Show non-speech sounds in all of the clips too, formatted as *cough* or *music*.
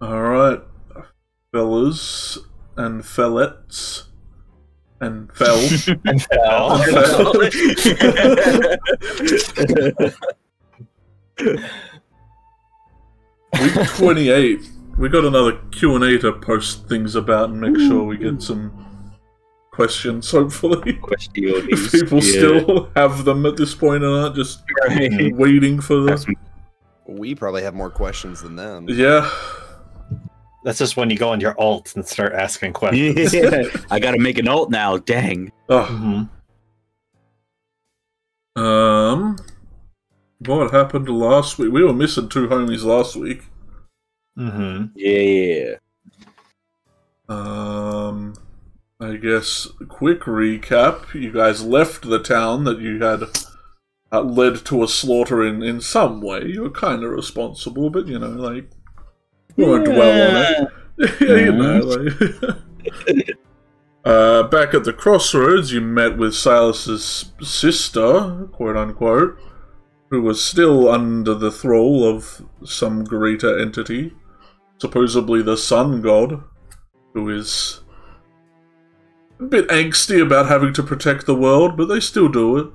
All right, fellas and fellettes and fell. *laughs* And fell. *laughs* Week *laughs* 28. We got another Q&A to post things about and make sure we get some questions, hopefully. Questiones. If people Yeah. still have them at this point and aren't just Right. waiting for them. We probably have more questions than them. Yeah. That's just when you go on your alt and start asking questions. *laughs* yeah. I gotta make an alt now. Dang. Oh, Mhm. um, what happened last week? We were missing two homies last week. Mm Mhm. Yeah. Um, I guess quick recap. You guys left the town that you had uh, led to a slaughter in in some way. You were kind of responsible, but you know, like we won't dwell on it. yeah, *laughs* you know, like. *laughs* uh, back at the crossroads, you met with Silas's sister, quote unquote, who was still under the thrall of some greater entity, supposedly the sun god, who is a bit angsty about having to protect the world, but they still do it.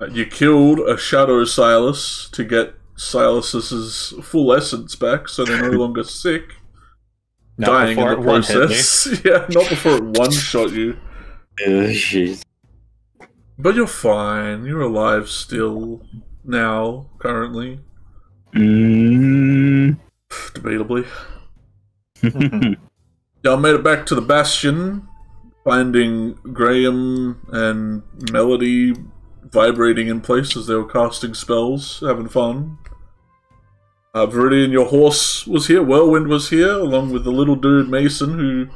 Uh, You killed a Shadow Silas to get Silas's full essence back, so they're no *laughs* longer sick, Not dying in the it one-hit me. process. *laughs* yeah, not before it one shot you. Ugh. But you're fine. You're alive still. Now, currently. Mm. Debatably. *laughs* Y'all made it back to the Bastion, finding Graham and Melody vibrating in place as they were casting spells, having fun. Uh, Viridian, your horse was here. Whirlwind was here, along with the little dude Mason, who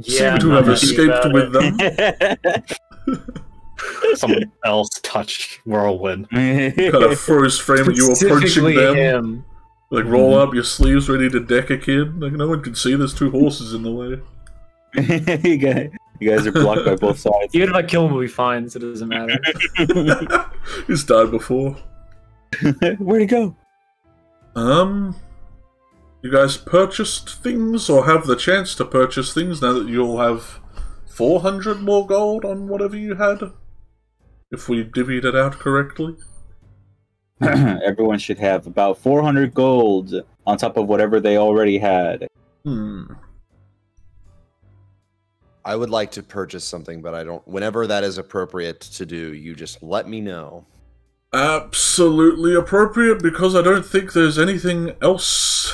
Yeah, seemed to have escaped with it. them. *laughs* Someone else touched whirlwind. Kind of froze frame of you approaching Specifically them. him. Like, roll up your sleeves, ready to deck a kid. Like, no one can see there's two horses in the way. *laughs* you, guys, you guys are blocked by both *laughs* sides. Even if I kill him, we'll be fine, so it doesn't matter. *laughs* He's died before. *laughs* Where'd he go? Um, you guys purchased things or have the chance to purchase things now that you'll have 400 more gold on whatever you had? If we divvied it out correctly? *clears throat* Everyone should have about 400 gold on top of whatever they already had. Hmm. I would like to purchase something, but I don't. Whenever that is appropriate to do, you just let me know. Absolutely appropriate because I don't think there's anything else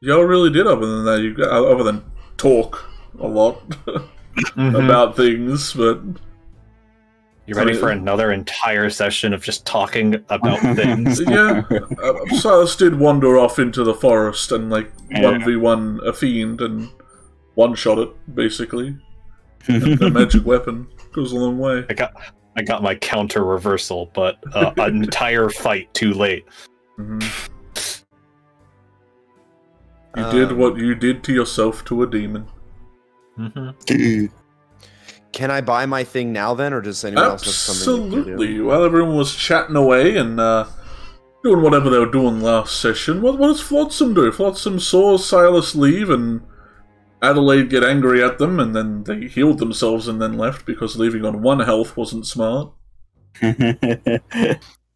y'all really did other than that. You got, other than talk a lot *laughs* Mhm. about things, but You ready I mean- for another entire session of just talking about *laughs* things? yeah, uh, Silas did wander off into the forest and like one v one a fiend and one shot it basically. And the *laughs* magic weapon goes a long way. I got I got my counter reversal, but uh, an *laughs* entire fight too late. hmm You did Um, what you did to yourself to a demon. Mm-hmm. Can I buy my thing now then, or does anyone else have something? Absolutely. While everyone was chatting away and uh, doing whatever they were doing last session, what, what does Flotsam do? Flotsam saw Silas leave and Adelaide get angry at them, and then they healed themselves and then left because leaving on one health wasn't smart. *laughs*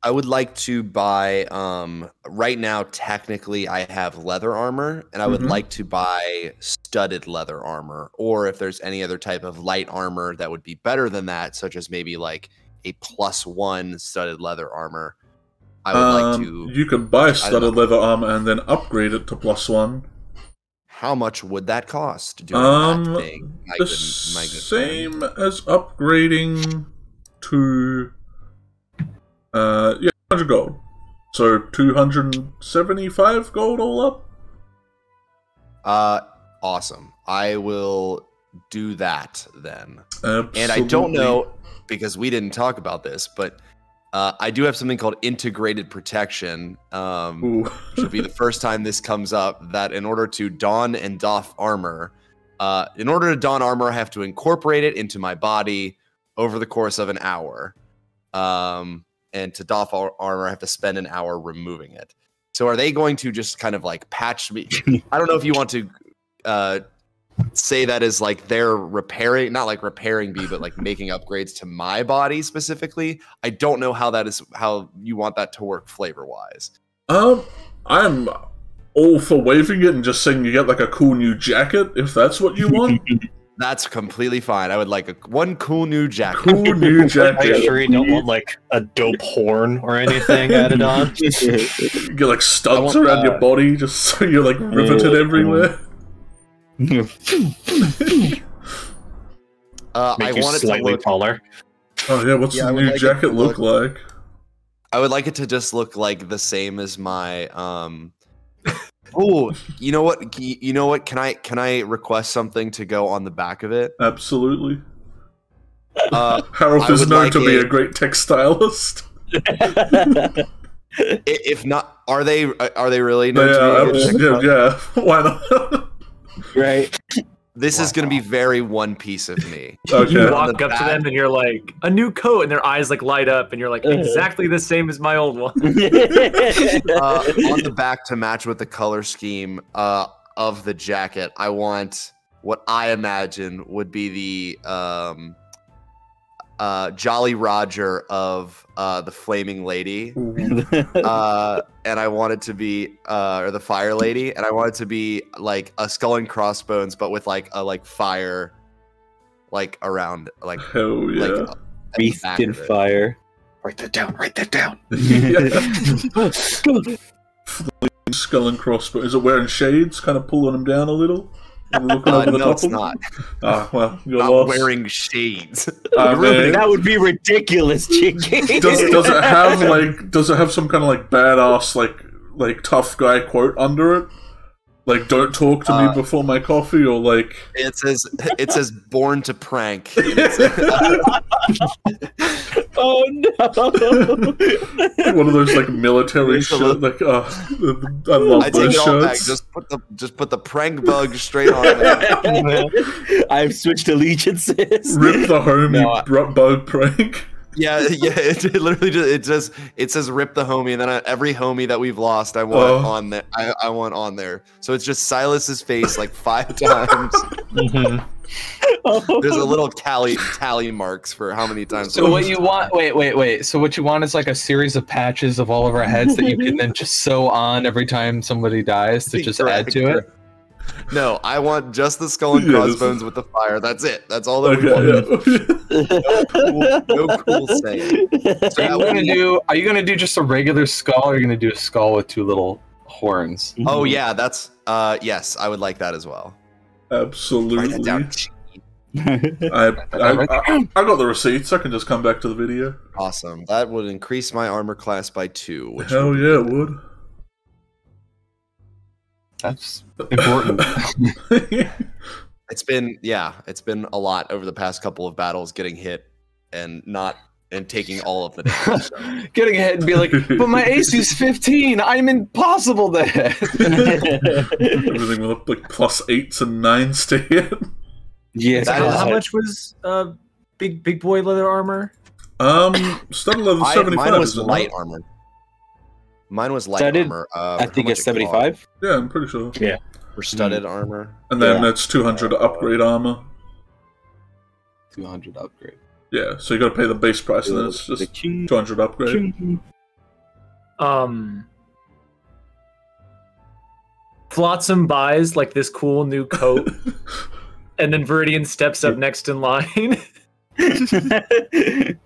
I would like to buy. Um, right now, technically, I have leather armor, and I would Mhm. like to buy studded leather armor, or if there's any other type of light armor that would be better than that, such as maybe like a plus one studded leather armor. I would like Um, to. You can buy studded leather armor and then upgrade it to plus one. How much would that cost? Doing Um, that thing, my the good, my good friend? same as upgrading to uh yeah, 100 gold. So 275 gold all up. Uh, awesome. I will do that then. Absolutely. And I don't know because we didn't talk about this, but uh, I do have something called integrated protection. Um, which will be the first time this comes up. That in order to don and doff armor, uh, in order to don armor, I have to incorporate it into my body over the course of an hour. Um, and to doff ar- armor, I have to spend an hour removing it. So are they going to just kind of like patch me? *laughs* I don't know if you want to uh, say that as like they're repairing, not like repairing me, but like making upgrades to my body specifically. I don't know how that is how you want that to work flavor wise. Um, I'm all for waving it and just saying you get like a cool new jacket if that's what you want. *laughs* That's completely fine. I would like a one cool new jacket. cool new *laughs* Are you jacket. sure you don't want like a dope horn or anything added on? You *laughs* get like studs want around your body just so you're like riveted Oh, everywhere. Uh, I Make you want it to slightly look. taller. Oh yeah, what's Yeah, the new like jacket to look like? I would like it to just look like the same as my um Oh, you know what? You know what? Can I can I request something to go on the back of it? Absolutely. Uh, *laughs* Harold is known like to be a- a great textilist. *laughs* i- if not, are they are they really? known to be Yeah, a good yeah, yeah. *laughs* Why not? Right. This is going to be very one piece of me. *laughs* You okay. walk On the up to them and you're like, a new coat, and their eyes like light up, and you're like, Uh-huh. exactly the same as my old one. *laughs* Uh, on the back to match with the color scheme uh, of the jacket, I want what I imagine would be the um, uh, Jolly Roger of uh, the Flaming Lady. uh, and I wanted to be, uh, or the Fire Lady, and I wanted to be like a skull and crossbones, but with like a like fire, like around, like *laughs* Hell yeah. like uh, Beast back in fire. Write that down. Write that down. *laughs* Skull and crossbones. Is it wearing shades? Kind of pulling him down a little? And looking Uh, over the no, top it's of him? not. *laughs* Ah, well, you're Not lost. wearing shades. *laughs* Ah, man. that would be ridiculous, Cheeki. does, does it have *laughs* like does it have some kind of like badass like like tough guy quote under it? Like don't talk to Uh, me before my coffee or like It says it says born to prank. And it's- oh no! *laughs* one of those like military It's shit like uh I love I take those it all back. shirts. Just put the just put the prank bug straight on it. *laughs* I've switched allegiances. Rip the homie No, I- bug prank. Yeah, *laughs* yeah. It, it literally just it just it says rip the homie, and then uh, every homie that we've lost, I want Oh. on there. I, I want on there. So it's just Silas's face like five *laughs* times. *laughs* There's a little tally tally marks for how many times. So what you want? Wait, wait, wait. So what you want is like a series of patches of all of our heads that you can then just sew on every time somebody dies to just add to it. No, I want just the skull and *laughs* Yes. crossbones with the fire. That's it. That's all that we want. Yeah. No cool saying. So Are that you gonna be- do? Are you gonna do just a regular skull? or Are you gonna do a skull with two little horns? Oh yeah, that's uh yes, I would like that as well. Absolutely. down. I, *laughs* I, I, I got the receipts. I can just come back to the video. Awesome. That would increase my armor class by two. Which Hell yeah, it would. That's *laughs* important. *laughs* It's been yeah, it's been a lot over the past couple of battles getting hit and not and taking all of the damage. so. *laughs* Getting ahead and be like, but my AC's 15. I'm impossible to hit. Everything will with like plus eights and nines to hit. yes. That How, is- how much was uh, big big boy leather armor? Um, studded leather I, seventy mine five. was light armor. Mine was light Studded? armor. Uh, I think much it's it 75. Yeah, I'm pretty sure. Yeah. For studded armor. And then Yeah. it's two hundred upgrade armor. 200 upgrade. Yeah, so you got to pay the base price, and then it's The just king- two hundred upgrade. king- Um, Flotsam buys like this cool new coat, *laughs* and then Viridian steps up next in line. *laughs*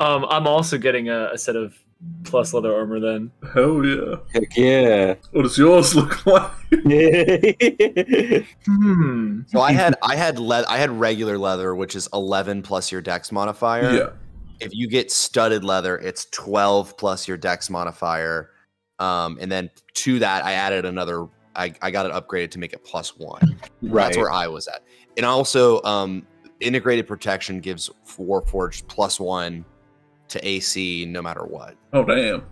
um, I'm also getting a, a set of plus leather armor then. Hell yeah! Heck yeah. What does yours look *laughs* like? *laughs* Hmm. So I had I had le- I had regular leather, which is eleven plus your dex modifier. yeah, If you get studded leather, it's twelve plus your dex modifier. Um, and then to that, I added another. I, I got it upgraded to make it plus one. right. That's where I was at. And also, um, integrated protection gives Warforged plus one to AC no matter what. Oh damn,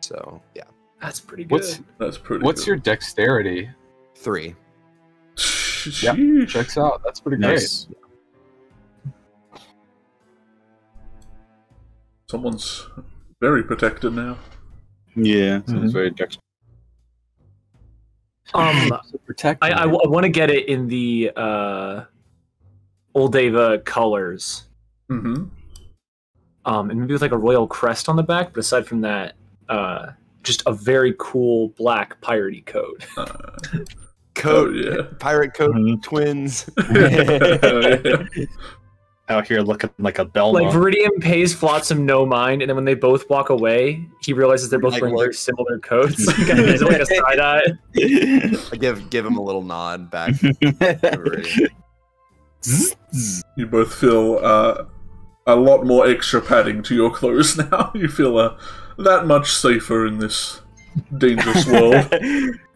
So yeah, That's pretty good. What's that's pretty. Good. What's good. your dexterity? three. *laughs* Yep, Checks out. That's pretty Nice. Someone's very protected now. Yeah, *laughs* so Mhm. it's very dexterous. Um, Protect. I, I, want to get it in the uh, Old Ava colors. hmm Um, and maybe with like a royal crest on the back. But aside from that, uh, just a very cool black piratey coat. Uh, *laughs* Coat, oh, yeah. pirate coat, Mhm. twins. yeah. *laughs* Out here looking like a Like Belmont. Viridian pays Flotsam no mind, and then when they both walk away, he realizes they're both Like wearing what? very similar coats. *laughs* Like, there's like a side eye. I give give him a little nod back. You both feel uh, a lot more extra padding to your clothes *laughs* now. You feel uh, that much safer in this dangerous *laughs* world.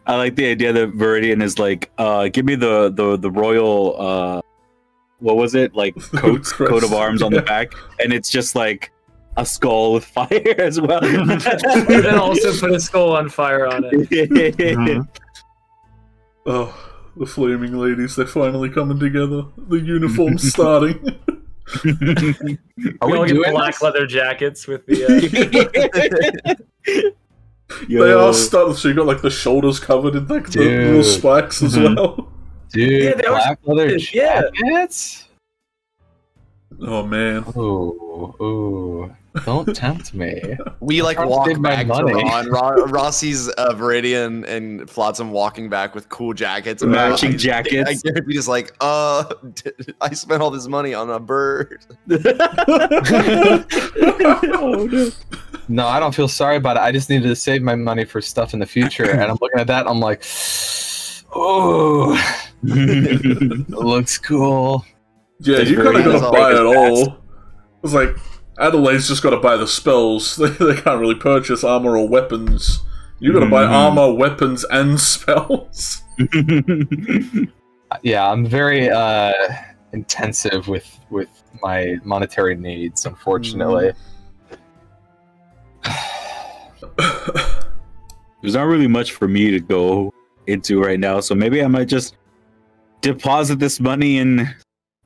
I like the idea that Viridian is like, uh, give me the the the royal uh, what was it like *laughs* coats Crest. coat of arms on the back, and it's just like a skull with fire as well. and then also put a skull on fire on it. Oh, the flaming ladies, they're finally coming together. The uniform's starting. *laughs* Are we we all get doing black this? leather jackets with the. Uh, Yo, *laughs* They are starting, so you got like the shoulders covered in like the little spikes as Mhm. well. Dude, Yeah, they are black leather Yeah. jackets? Oh man. Ooh, ooh. Don't tempt me. We like Trying walk save back to Ron. Ro- Rossi's uh, Viridian and Flotsam walking back with cool jackets. and Matching I- jackets. I guarantee just like, uh, I spent all this money on a bird. oh, no. No, I don't feel sorry about it. I just needed to save my money for stuff in the future. And I'm looking at that, I'm like, oh, it *laughs* looks cool. Yeah, That's you kind very of gotta buy it all. It's like Adelaide's just gotta buy the spells. *laughs* They, they can't really purchase armor or weapons. You gotta buy Mhm. armor, weapons, and *laughs* spells. *laughs* Yeah, I'm very uh, intensive with with my monetary needs, unfortunately. *sighs* There's not really much for me to go into right now, so maybe I might just deposit this money in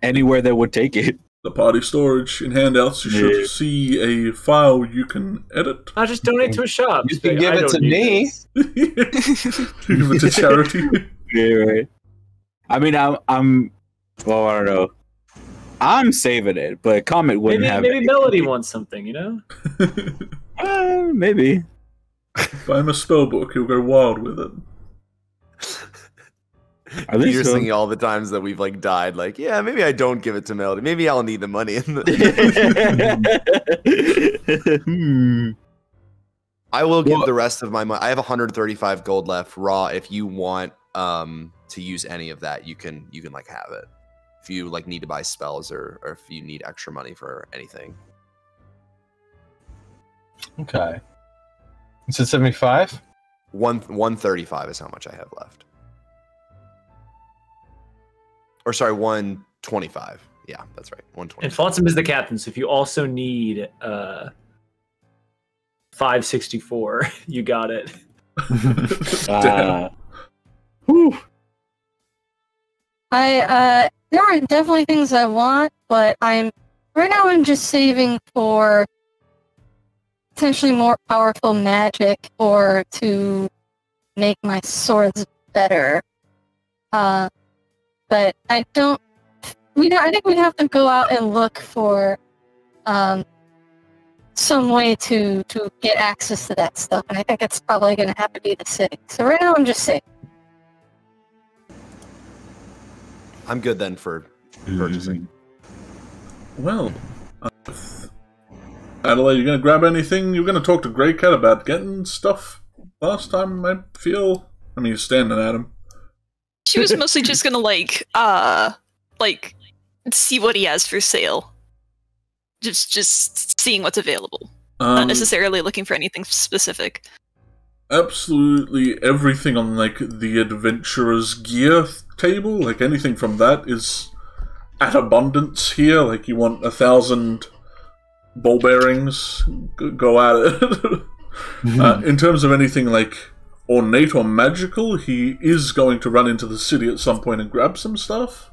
anywhere that would take it. The party storage in handouts. You should Yeah. see a file you can edit. I just donate to a shop. You can Like, give I it to need me. this. *laughs* *laughs* Give it to charity. *laughs* Yeah, right. I mean, I'm, I'm, well, I don't know. I'm saving it, but Comet wouldn't Maybe have. maybe any- Melody wants something, you know? Uh, maybe. Buy him a spell book. He'll go wild with it. I think Peter's so. thinking all the times that we've like died. Like, yeah, maybe I don't give it to Melody. Maybe I'll need the money. In *laughs* the- *laughs* hmm. I will give Well- the rest of my money. I have 135 gold left raw. If you want um to use any of that, you can you can like have it. If you like need to buy spells or or if you need extra money for anything. Okay. It's at 75? One 135 is how much I have left. Or sorry, 125. Yeah, that's right. 120. And 120. Flotsam is the captain, so if you also need uh 564, *laughs* you got it. *laughs* Damn. Whew. I uh there are definitely things I want, but I'm right now I'm just saving for potentially more powerful magic or to make my swords better. Uh but I don't we I think we'd have to go out and look for um some way to to get access to that stuff and I think it's probably gonna have to be the city. So right now I'm just saving. I'm good then for purchasing. Well, uh, Adelaide, you gonna grab anything? You're gonna talk to Grey Cat about getting stuff last time. I feel. I mean, you're standing at him. She was mostly just gonna like uh like see what he has for sale. Just just seeing what's available. Not Um, necessarily looking for anything specific. absolutely everything on like the adventurer's gear table, like anything from that, is at abundance here. Like you want a thousand ball bearings, go at it. *laughs* uh, *laughs* in terms of anything like ornate or magical, he is going to run into the city at some point and grab some stuff.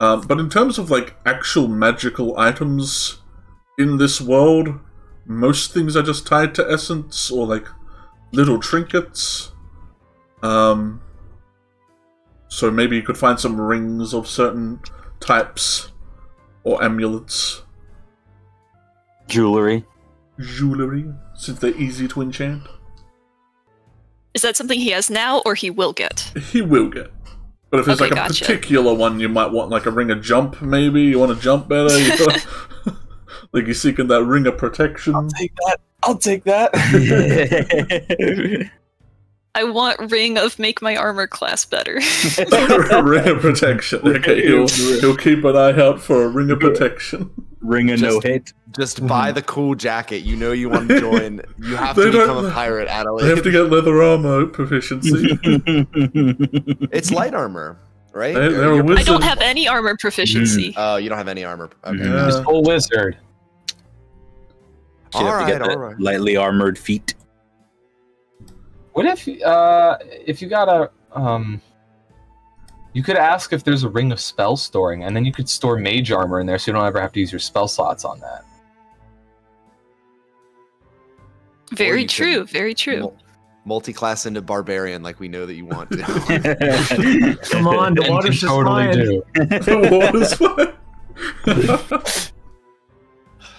Um, but in terms of like actual magical items in this world, most things are just tied to essence or like little trinkets. Um, so maybe you could find some rings of certain types or amulets, Jewelry. jewelry, since they're easy to enchant. Is that something he has now or he will get? He will get. But if it's Okay, like a gotcha. particular one, you might want like a ring of jump, maybe. You want to jump better? You gotta- *laughs* *laughs* like you're seeking that ring of protection. I'll Take that. I'll take that. *laughs* I want ring of make my armor class better. ring of protection. Okay, he'll, he'll keep an eye out for a ring of protection. Ring a Just- no hit. Just buy the cool jacket. You know you want to *laughs* join. You have to become a pirate, Adelaide. They have to get leather armor proficiency. *laughs* It's light armor, right? They- they're You're- I don't have any armor proficiency. Oh, you don't have any armor. Okay. Yeah. He's full wizard. She'd have to Alright, get the alright. lightly armored feet. What if uh if you got a um you could ask if there's a ring of spell storing, and then you could store mage armor in there, so you don't ever have to use your spell slots on that. Very true. Very true. Mul- multi-class into barbarian, like we know that you want to. *laughs* *laughs* Come on, the water's you just fine. do. *laughs* the water's fine.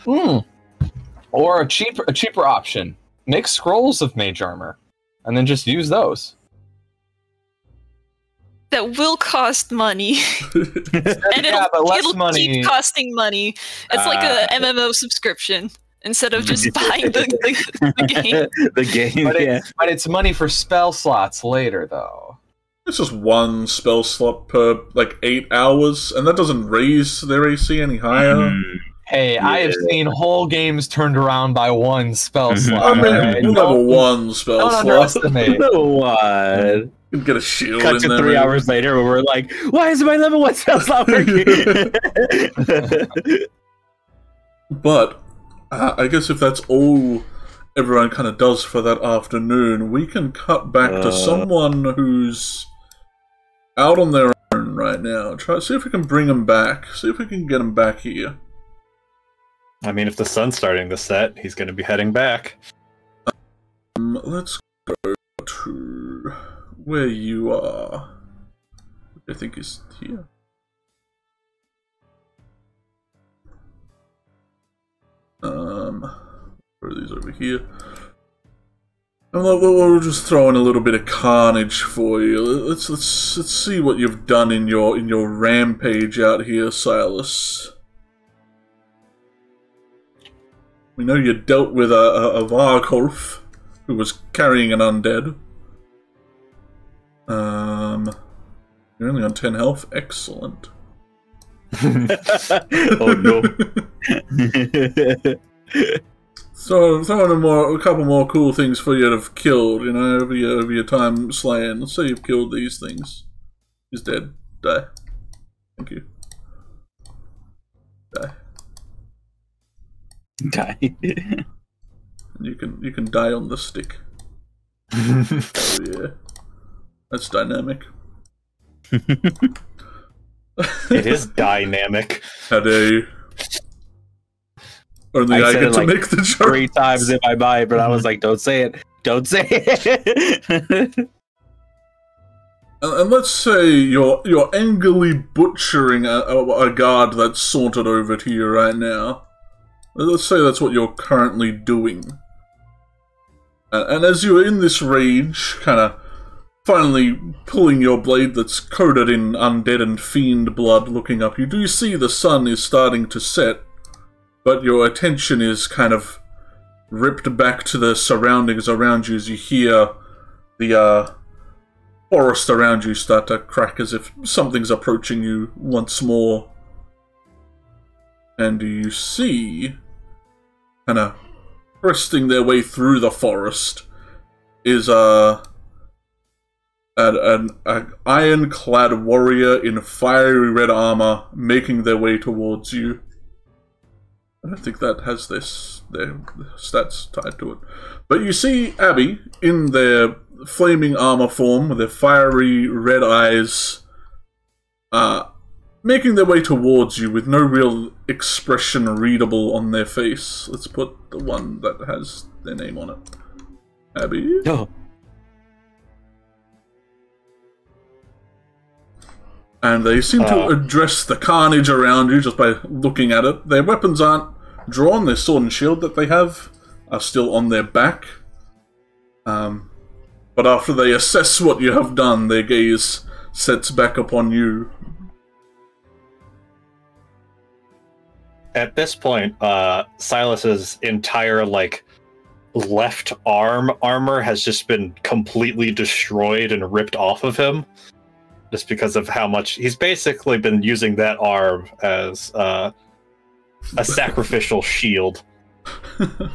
Hmm. Or a cheaper a cheaper option: make scrolls of mage armor, and then just use those. That will cost money, *laughs* and it'll, but less it'll money- keep costing money. It's like Ah. a MMO subscription instead of just *laughs* buying the, the, the *laughs* game. the game, But, yeah. it, but it's money for spell slots later, though. It's just one spell slot per like eight hours, and that doesn't raise their AC any higher. Mm. Hey, I have seen whole games turned around by one spell Mhm. slot. I mean, alright? level Don't- one spell Don't slot. underestimate. What? You can get a shield Cut in to three maybe. hours later, where we're like, "Why is my level one spell not working?" But uh, I guess if that's all everyone kind of does for that afternoon, we can cut back to Uh. someone who's out on their own right now. Try to see if we can bring them back. See if we can get them back here. I mean, if the sun's starting to set, he's going to be heading back. Um, let's go to where you are. I think is here. Um, where are these over here? And we'll, we'll just throw in a little bit of carnage for you. Let's let's let's see what you've done in your in your rampage out here, Silas. We know you dealt with a, a, a Vargolf who was carrying an undead. Um, you're only on ten health. Excellent. *laughs* oh no! *laughs* So throwing a more, a couple more cool things for you to have killed, you know, over your over your time slaying. Let's say you've killed these things. He's dead. Die. Thank you. Die. Die. And you can you can die on the stick. *laughs* oh yeah. That's dynamic. It is dynamic. How dare you? Only I I, get it to like make the joke. Three times in my mind, but I was like, "Don't say it! Don't say it!" *laughs* And, let's say you're you're angrily butchering a, a, a guard that's sauntered over to you right now. Let's say that's what you're currently doing. And, and as you're in this rage, kind of finally pulling your blade that's coated in undead and fiend blood, looking up, you do see the sun is starting to set, but your attention is kind of ripped back to the surroundings around you as you hear the uh, forest around you start to crack as if something's approaching you once more. And you see, kind of twisting their way through the forest, is uh, an, an, iron-clad warrior in fiery red armor making their way towards you. I don't think that has this their stats tied to it. But you see Abby in their flaming armor form with their fiery red eyes, uh, making their way towards you with no real expression readable on their face. Let's put the one that has their name on it. Abby. Oh, And they seem to Uh. address the carnage around you just by looking at it. Their weapons aren't drawn, their sword and shield that they have are still on their back. Um, but after they assess what you have done, their gaze sets back upon you. At this point, uh, Silas's entire like left arm armor has just been completely destroyed and ripped off of him, just because of how much he's basically been using that arm as uh, a sacrificial shield, *laughs* and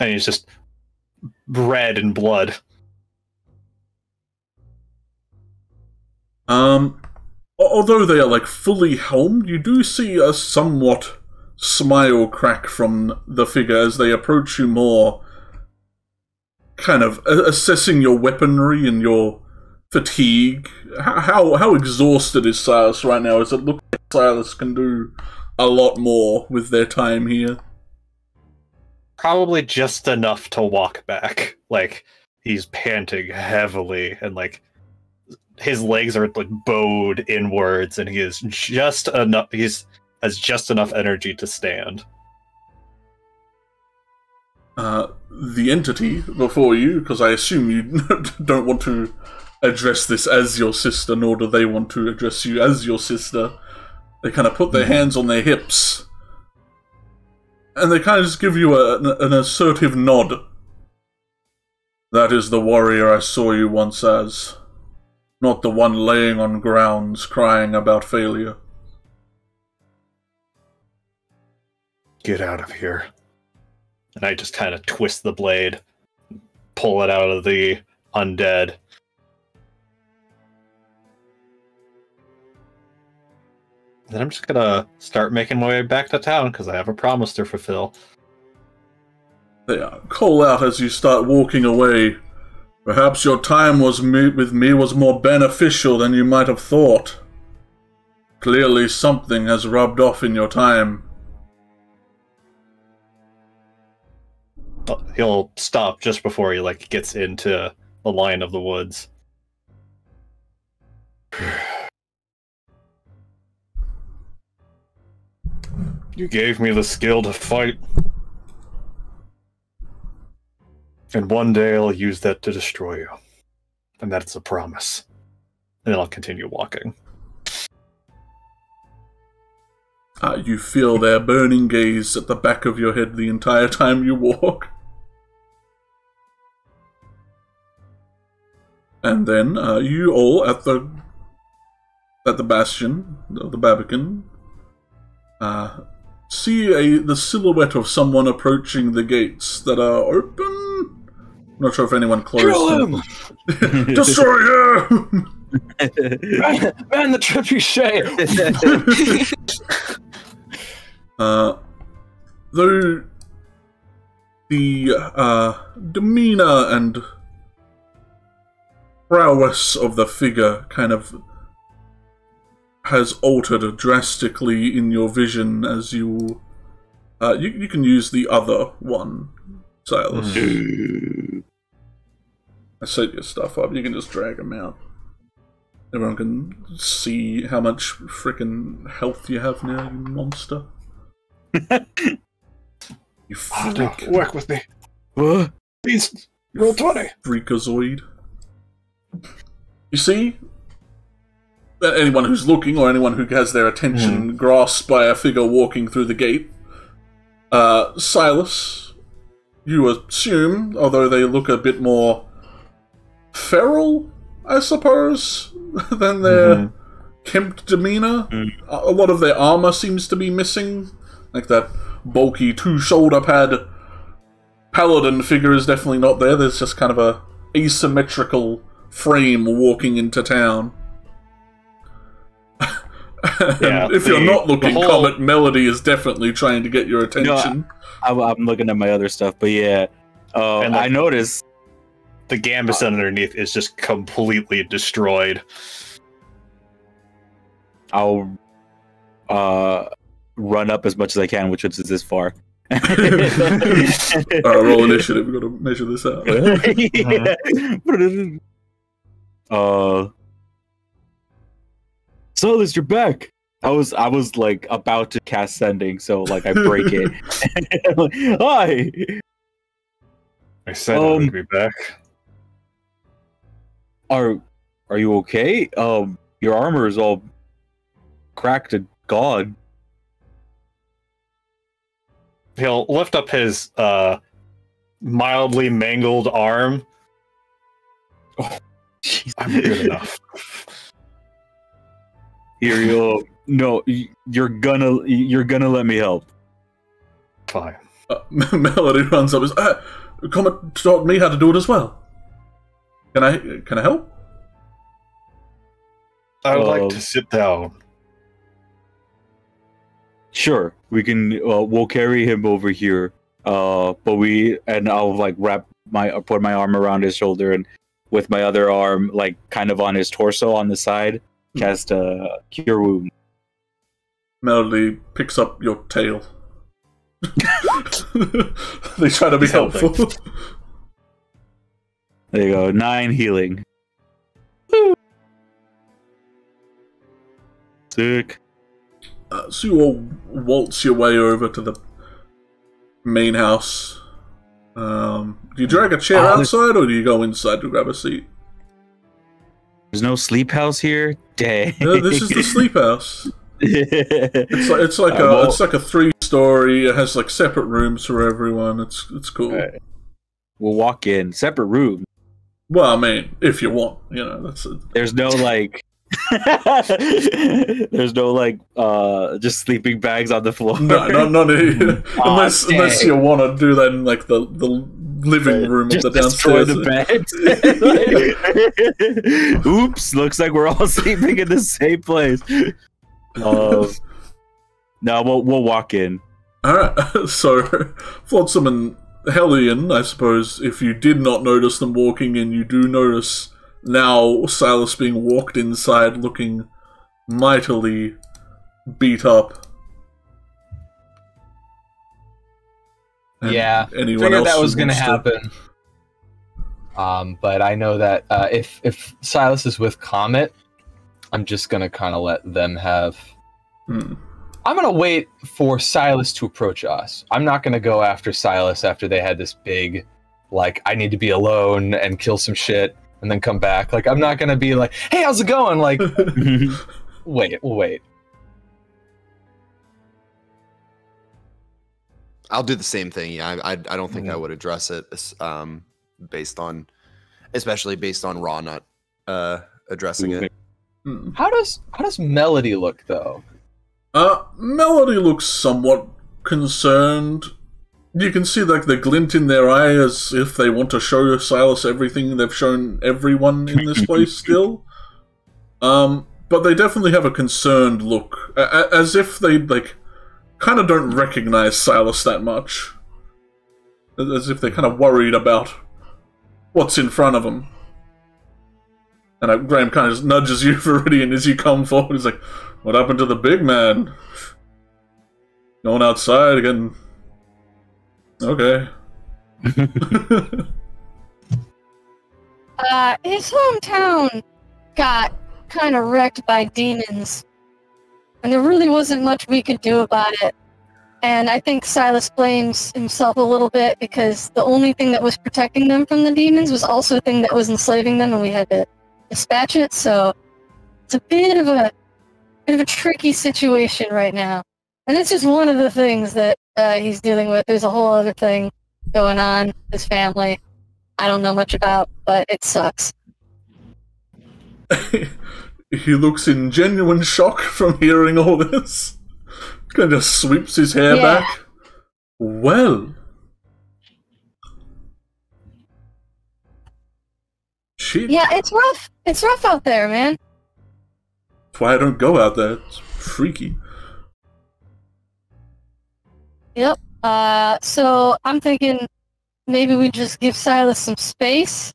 he's just red in blood. Um, although they are like fully helmed, you do see a somewhat smile crack from the figure as they approach you more, kind of assessing your weaponry and your fatigue. How how, how exhausted is Silas right now? Is it look like Silas can do a lot more with their time here? Probably just enough to walk back. Like he's panting heavily and like his legs are like bowed inwards and he is just enough he's has just enough energy to stand. uh, the entity before you, because I assume you *laughs* don't want to address this as your sister, nor do they want to address you as your sister. They kind of put their hmm. hands on their hips, and they kind of just give you a, an, an assertive nod. That is the warrior I saw you once as, not the one laying on grounds crying about failure. Get out of here. And I just kind of twist the blade, pull it out of the undead. Then I'm just gonna start making my way back to town because I have a promise to fulfill. They uh, call out as you start walking away. Perhaps your time was me- with me was more beneficial than you might have thought. Clearly, something has rubbed off in your time. Uh, He'll stop just before he like gets into the line of the woods. *sighs* *sighs* *sighs* You gave me the skill to fight. And one day I'll use that to destroy you. And that's a promise. And then I'll continue walking. Uh, you feel their burning gaze at the back of your head the entire time you walk. And then uh, you all at the at the bastion of the Babacan uh, see a the silhouette of someone approaching the gates that are open. I'm Not sure if anyone closed them. *laughs* Destroy him! *laughs* Man, the trebuchet! *laughs* Uh, though the uh, demeanor and prowess of the figure kind of has altered drastically in your vision as you uh, you, you can use the other one, Silas. I set your stuff up. You can just drag them out. Everyone can see how much freaking health you have now, you monster. *laughs* you freak. work with me. What? Please, roll 20. freakazoid. You see, anyone who's looking or anyone who has their attention hmm. grasped by a figure walking through the gate, uh, Silas, you assume, although they look a bit more feral, I suppose, *laughs* than their mm-hmm. kempt demeanor. A a lot of their armor seems to be missing, like that bulky two-shoulder pad paladin figure is definitely not there. There's just kind of a asymmetrical frame walking into town. And *laughs* Yeah, if you're not looking, the whole- Comet Melody is definitely trying to get your attention. I'm, I'm looking at my other stuff, but yeah, uh, And, like- I noticed. The gambeson underneath is just completely destroyed. I'll uh run up as much as I can, which is this far. *laughs* *laughs* All right, roll initiative. We've got to measure this out. Yeah. uh, Silas, you're back. I was I was like about to cast sending, so like I break it. Like, *laughs* *laughs* Hi. I said I Um, would be back. Are are you okay? Um, your armor is all cracked and gone. He'll lift up his uh, mildly mangled arm. Oh, *laughs* I'm good enough. Here you no, you're gonna you're gonna let me help. Fine. Uh, *laughs* Melody runs up. and says, uh, come and taught me how to do it as well. Can I? Can I help? I would Uh, like to sit down. Sure, we can. Uh, we'll carry him over here. Uh, but we and I'll like wrap my put my arm around his shoulder and with my other arm like kind of on his torso on the side, cast a cure wound. Melody picks up your tail. *laughs* they try to be Something. helpful. *laughs* There you go, nine healing. Sick. Uh, so you all waltz your way over to the main house. Um, do you drag a chair Oh, there's- outside, or do you go inside to grab a seat? There's no sleep house here. Dang. No, this is the sleep house. *laughs* It's like it's like Uh, a well- it's like a three story. It has like separate rooms for everyone. It's it's cool. Right. We'll walk in separate room. Well, I mean, if you want, you know, that's a, There's no like. *laughs* There's no like uh just sleeping bags on the floor. no, no, *laughs* Aw, unless unless you want to do that in like the the living room just of the destroy downstairs. the bed. *laughs* Oops! Looks like we're all *laughs* sleeping in the same place. Uh, no, we'll we'll walk in. All right, *laughs* so Flotsam and Hellion, I suppose, if you did not notice them walking in, you do notice now Silas being walked inside, looking mightily beat up. Yeah, anyone figured else that was going to happen. Um, but I know that uh, if if Silas is with Comet, I'm just gonna kind of let them have. Hmm. I'm gonna wait for Silas to approach us. I'm not gonna go after Silas after they had this big, like, I need to be alone and kill some shit and then come back. Like, I'm not gonna be like, hey, how's it going? Like, *laughs* *laughs* wait, wait. I'll do the same thing. Yeah, I I, I don't think I would address it um based on, especially based on Raw not uh addressing it. Hmm. How does how does Melody look though? Uh, Melody looks somewhat concerned. You can see like the glint in their eye as if they want to show Silas everything they've shown everyone in this place *laughs* still. Um, but they definitely have a concerned look, a- a- as if they like kind of don't recognize Silas that much, as if they're kind of worried about what's in front of them. And uh, Graham kind of nudges *laughs* you, Viridian, as you come forward. He's like, "What happened to the big man? Going outside again?" Okay. *laughs* Uh, his hometown got kind of wrecked by demons, and there really wasn't much we could do about it. And I think Silas blames himself a little bit because the only thing that was protecting them from the demons was also the thing that was enslaving them, and we had to dispatch it. So it's a bit of a bit of a tricky situation right now, and it's just one of the things that uh, he's dealing with. There's a whole other thing going on. His family. I don't know much about, but it sucks. *laughs* he looks in genuine shock *laughs* from hearing all this. Kind of sweeps his hair Yeah. back. Well. Shit. Yeah, it's rough. It's rough out there, man. That's why I don't go out there. It's freaky. Yep. Uh, so I'm thinking maybe we just give Silas some space.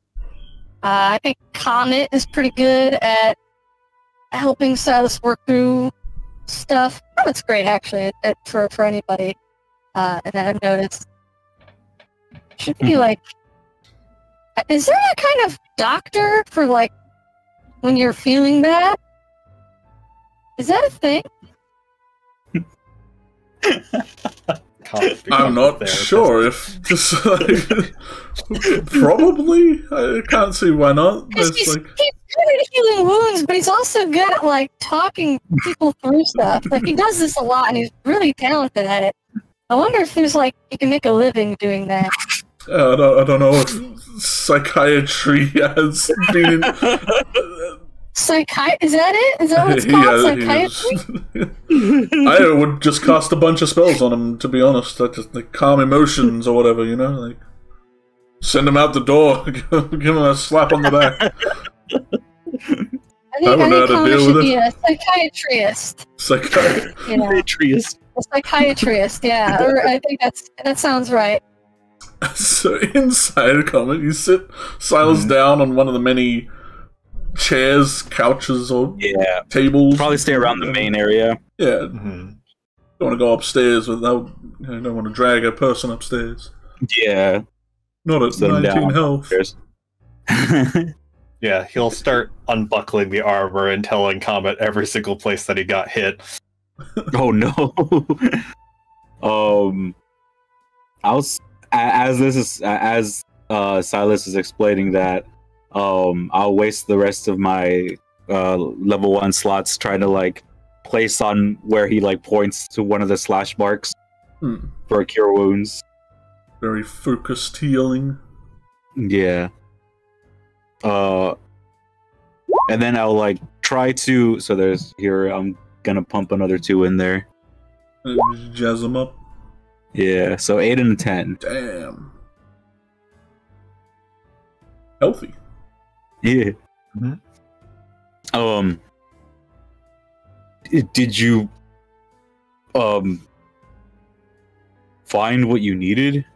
Uh, I think Comet is pretty good at helping Silas work through stuff. Oh, that's great, actually, it, it- for for anybody. Uh, and I've noticed should be like, is there a kind of doctor for like when you're feeling bad? Is that a thing? I'm not sure if just like *laughs* probably. I can't see why not. There's he's, like he's good at healing wounds, but he's also good at like talking people through stuff. Like he does this a lot, and he's really talented at it. I wonder if there's like he can make a living doing that. uh, I don't I don't know if psychiatry *laughs* has been. Psychi- is that it? Is that what it's *laughs* called? Psychiatry? is- *laughs* I would just cast a bunch of spells on him. To be honest, I just like calm emotions or whatever. You know, like send him out the door, give him a slap on the back. *laughs* I I think, don't I know think to Connor should with be it. a psychiatrist. Psychiatry. You know, Atreus. a psychiatrist. Yeah, *laughs* or I think that's that sounds right. *laughs* So inside a Comet, you sit Silas Mhm. down on one of the many chairs, couches, or Yeah. tables. Probably stay around the main area. Yeah, Mhm. don't want to go upstairs without. You know, don't want to drag a person upstairs. Yeah. Not at Sit 'em 19 down. health. There's- Yeah, he'll start unbuckling the armor and telling Comet every single place that he got hit. *laughs* oh no. *laughs* um, I'll as this is as uh Silas is explaining that. Um, I'll waste the rest of my uh level one slots trying to like place on where he like points to one of the slash marks Hmm. for cure wounds. Very focused healing. Yeah. Uh and then I'll like try to so there's here I'm gonna pump another two in there. And jazz them up. Yeah, so eight and a ten. Damn. Healthy. Yeah. Mhm. Um did you um find what you needed? *sighs*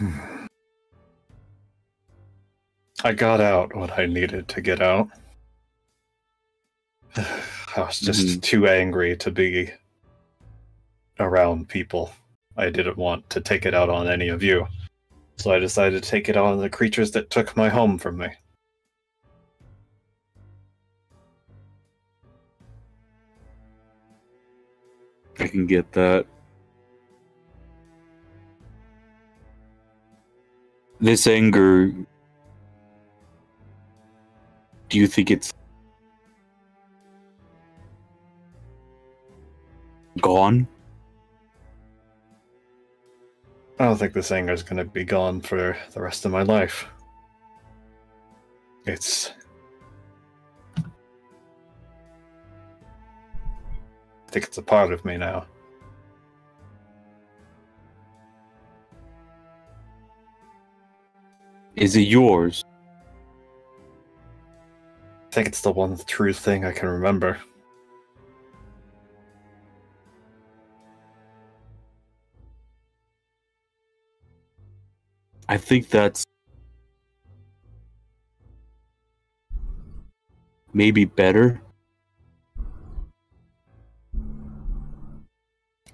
*sighs* I got out what I needed to get out. *sighs* I was just Mhm. too angry to be around people. I didn't want to take it out on any of you. So I decided to take it on the creatures that took my home from me. I can get that. This anger. Do you think it's gone? I don't think this anger is going to be gone for the rest of my life. It's. I think it's a part of me now. Is it yours? I think it's the one true thing I can remember. I think that's maybe better.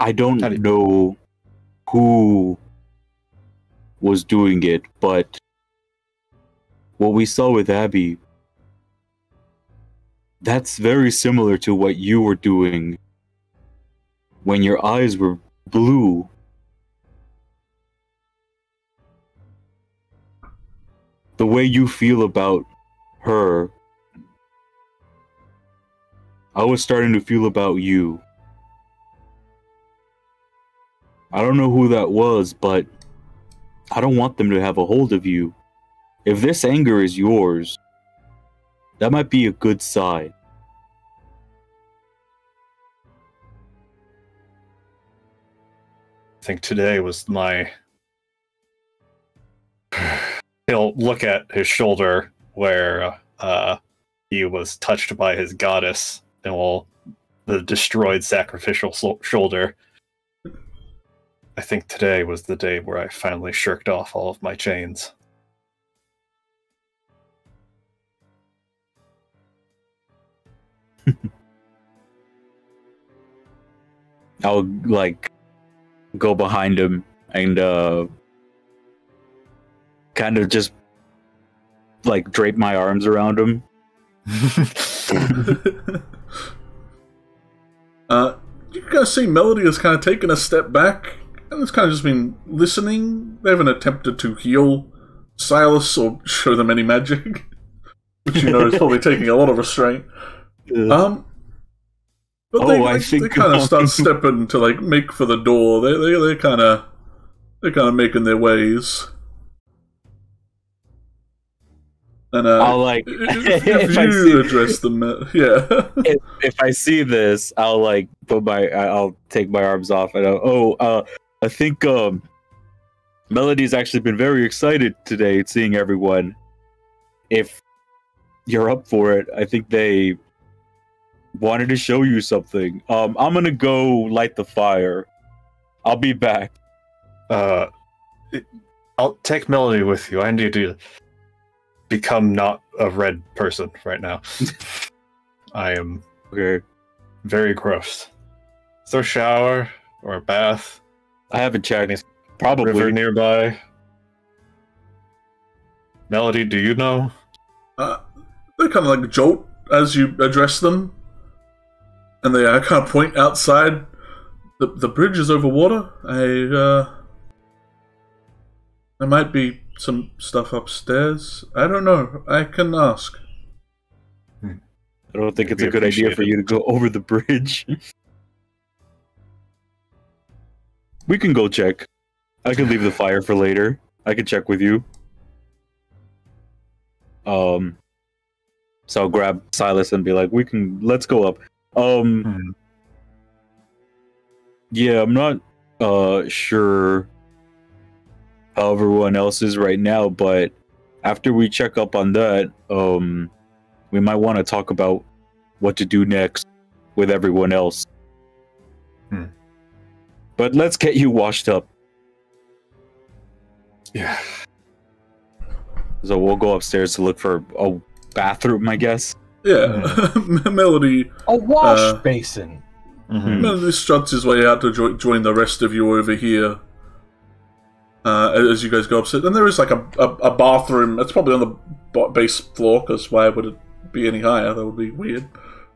I don't do know who was doing it, but what we saw with Abby, that's very similar to what you were doing when your eyes were blue. The way you feel about her, I was starting to feel about you. I don't know who that was, but I don't want them to have a hold of you. If this anger is yours, that might be a good sign. I think today was my. He'll look at his shoulder where uh, he was touched by his goddess, and will the destroyed sacrificial shoulder. I think today was the day where I finally shirked off all of my chains. *laughs* I'll like go behind him and uh kind of just like drape my arms around him. *laughs* uh, you guys see Melody has kind of taken a step back and has kind of just been listening. They haven't attempted to heal Silas or show them any magic, *laughs* which you know is probably taking a lot of restraint. Um, but they, Oh, I think- they kind of *laughs* start stepping to like make for the door. They they they kind of they're kind of making their ways. And uh, I'll like if, if *laughs* you see- address them, uh, *laughs* yeah. if, if I see this, I'll like put my I'll take my arms off and I'll, oh uh I think um Melody's actually been very excited today seeing everyone. If you're up for it, I think they wanted to show you something. Um I'm gonna go light the fire. I'll be back. Uh, I'll take Melody with you. I need to become not a red person right now. *laughs* I am Okay. very gross. Is there a shower or a bath? I haven't checked. River Probably. nearby. Melody, do you know? Uh, they kind of like jolt as you address them, and they uh, kind of point outside. The the bridge is over water. I uh, there might be some stuff upstairs. I don't know. I can ask. I don't think it's a good idea for you to go *laughs* over the bridge. we can go check. I can leave the *laughs* fire for later. I can check with you. Um so I'll grab Silas and be like, we can let's go up. Um Hmm. yeah, I'm not uh sure how everyone else is right now, but after we check up on that, um we might want to talk about what to do next with everyone else. Hmm. But let's get you washed up. Yeah. So we'll go upstairs to look for a bathroom, I guess. Yeah, *laughs* Melody. A wash Uh, basin. Mhm. Melody struts his way out to jo- join the rest of you over here. Uh, as you guys go upstairs, and there is like a, a, a bathroom. It's probably on the bo- base floor, because why would it be any higher? That would be weird.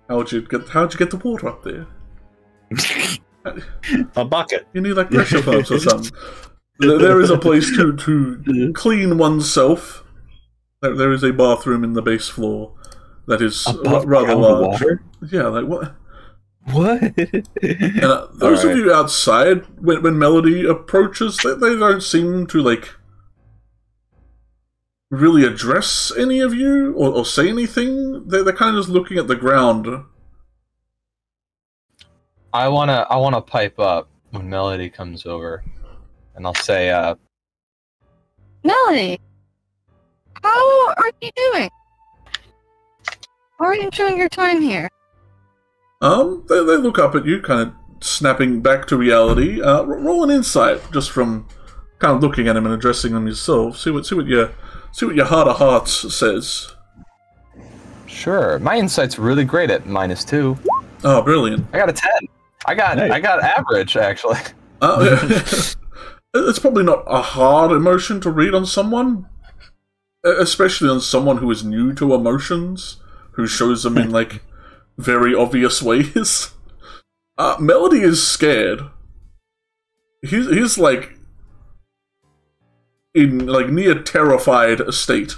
How would you get? How would you get the water up there? *laughs* A bucket. You need like pressure pumps or something. There, there is a place to to *laughs* clean oneself. There, there is a bathroom in the base floor that is Above rather ground large. water? Yeah, like what? What? And uh, *laughs* those of you outside, when, when Melody approaches, they, they don't seem to like really address any of you or, or say anything. They, they're kind of just looking at the ground. I wanna I wanna pipe up when Melody comes over, and I'll say, uh, Melody, how are you doing? How are you enjoying your time here? Um, they, they look up at you, kind of snapping back to reality. Uh, ro- roll an insight just from kind of looking at him and addressing them yourself. See what see what your see what your heart of hearts says. "Sure, my insight's really great at minus two. Oh, brilliant. I got a ten. I got Nice. I got average actually. Uh, *laughs* it's probably not a hard emotion to read on someone, especially on someone who is new to emotions, who shows them in *laughs* like very obvious ways. *laughs* Uh, Melody is scared. He's he's like in like near terrified state.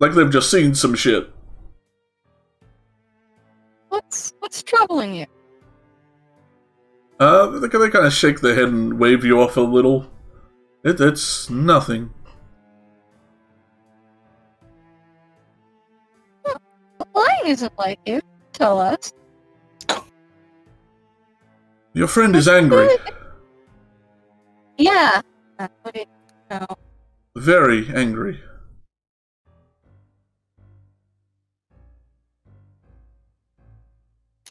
Like they've just seen some shit. What's what's troubling you? Uh, they, they kind of shake their head and wave you off a little. It, it's nothing. Lying isn't like you. Tell us. Your friend is angry. Yeah. Uh, what do you know? Very angry.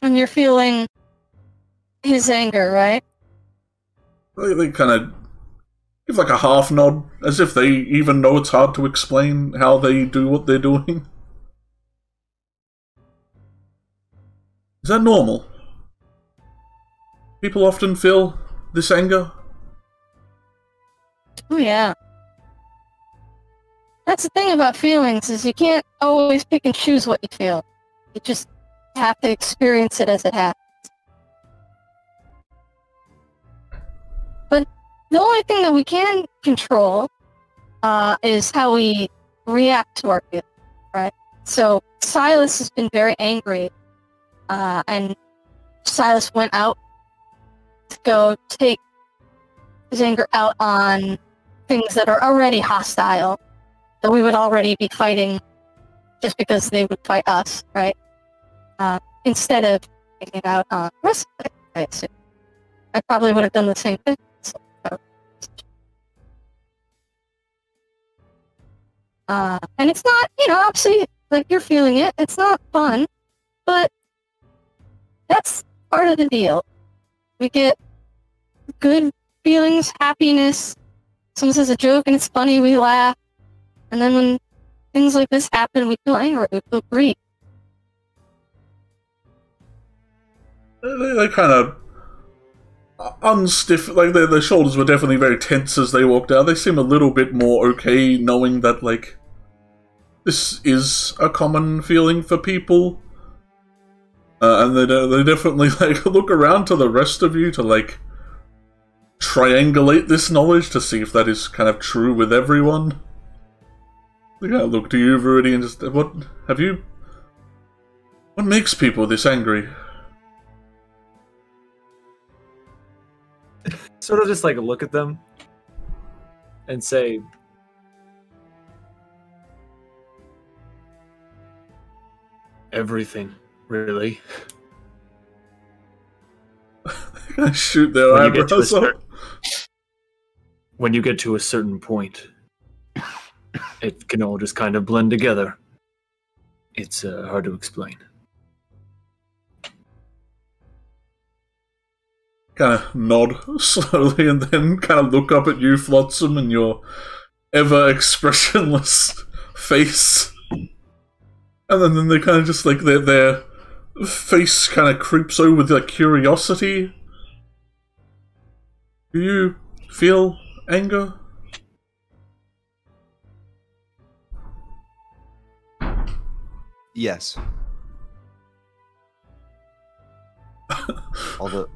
And you're feeling his anger, right? They, they kind of give like a half nod, as if they even know it's hard to explain how they do what they're doing. Is that normal? People often feel this anger. Oh yeah. That's the thing about feelings is you can't always pick and choose what you feel. You just have to experience it as it happens. But the only thing that we can control uh, is how we react to our feelings, right? So Silas has been very angry, uh, and Silas went out to go take his anger out on things that are already hostile, that we would already be fighting just because they would fight us, right? Uh, instead of taking it out on it, I assume. I probably would have done the same thing. Uh, and it's not, you know, obviously, like you're feeling it. It's not fun, but that's part of the deal. We get good feelings, happiness. Someone says a joke and it's funny, we laugh. And then when things like this happen, we feel angry, we feel grief. They, they kind of unstiff, like their, their shoulders were definitely very tense as they walked out. They seem a little bit more okay knowing that, like, this is a common feeling for people. Uh, and they, they definitely, *laughs* like, look around to the rest of you to, like, triangulate this knowledge to see if that is kind of true with everyone. They kind of look to you, Verity, and just, what, have you, what makes people this angry? *laughs* Sort of just like look at them and say, everything, really. *laughs* I shoot their When you get to a eyebrows up. certain- When you get to a certain point, it can all just kind of blend together. It's uh, hard to explain. kind of nod *laughs* slowly and then kind of look up at you, Flotsam, and your ever expressionless *laughs* face. And then, then they kind of just like their their face kind of creeps over with like curiosity. Do you feel anger? Yes. *laughs* Although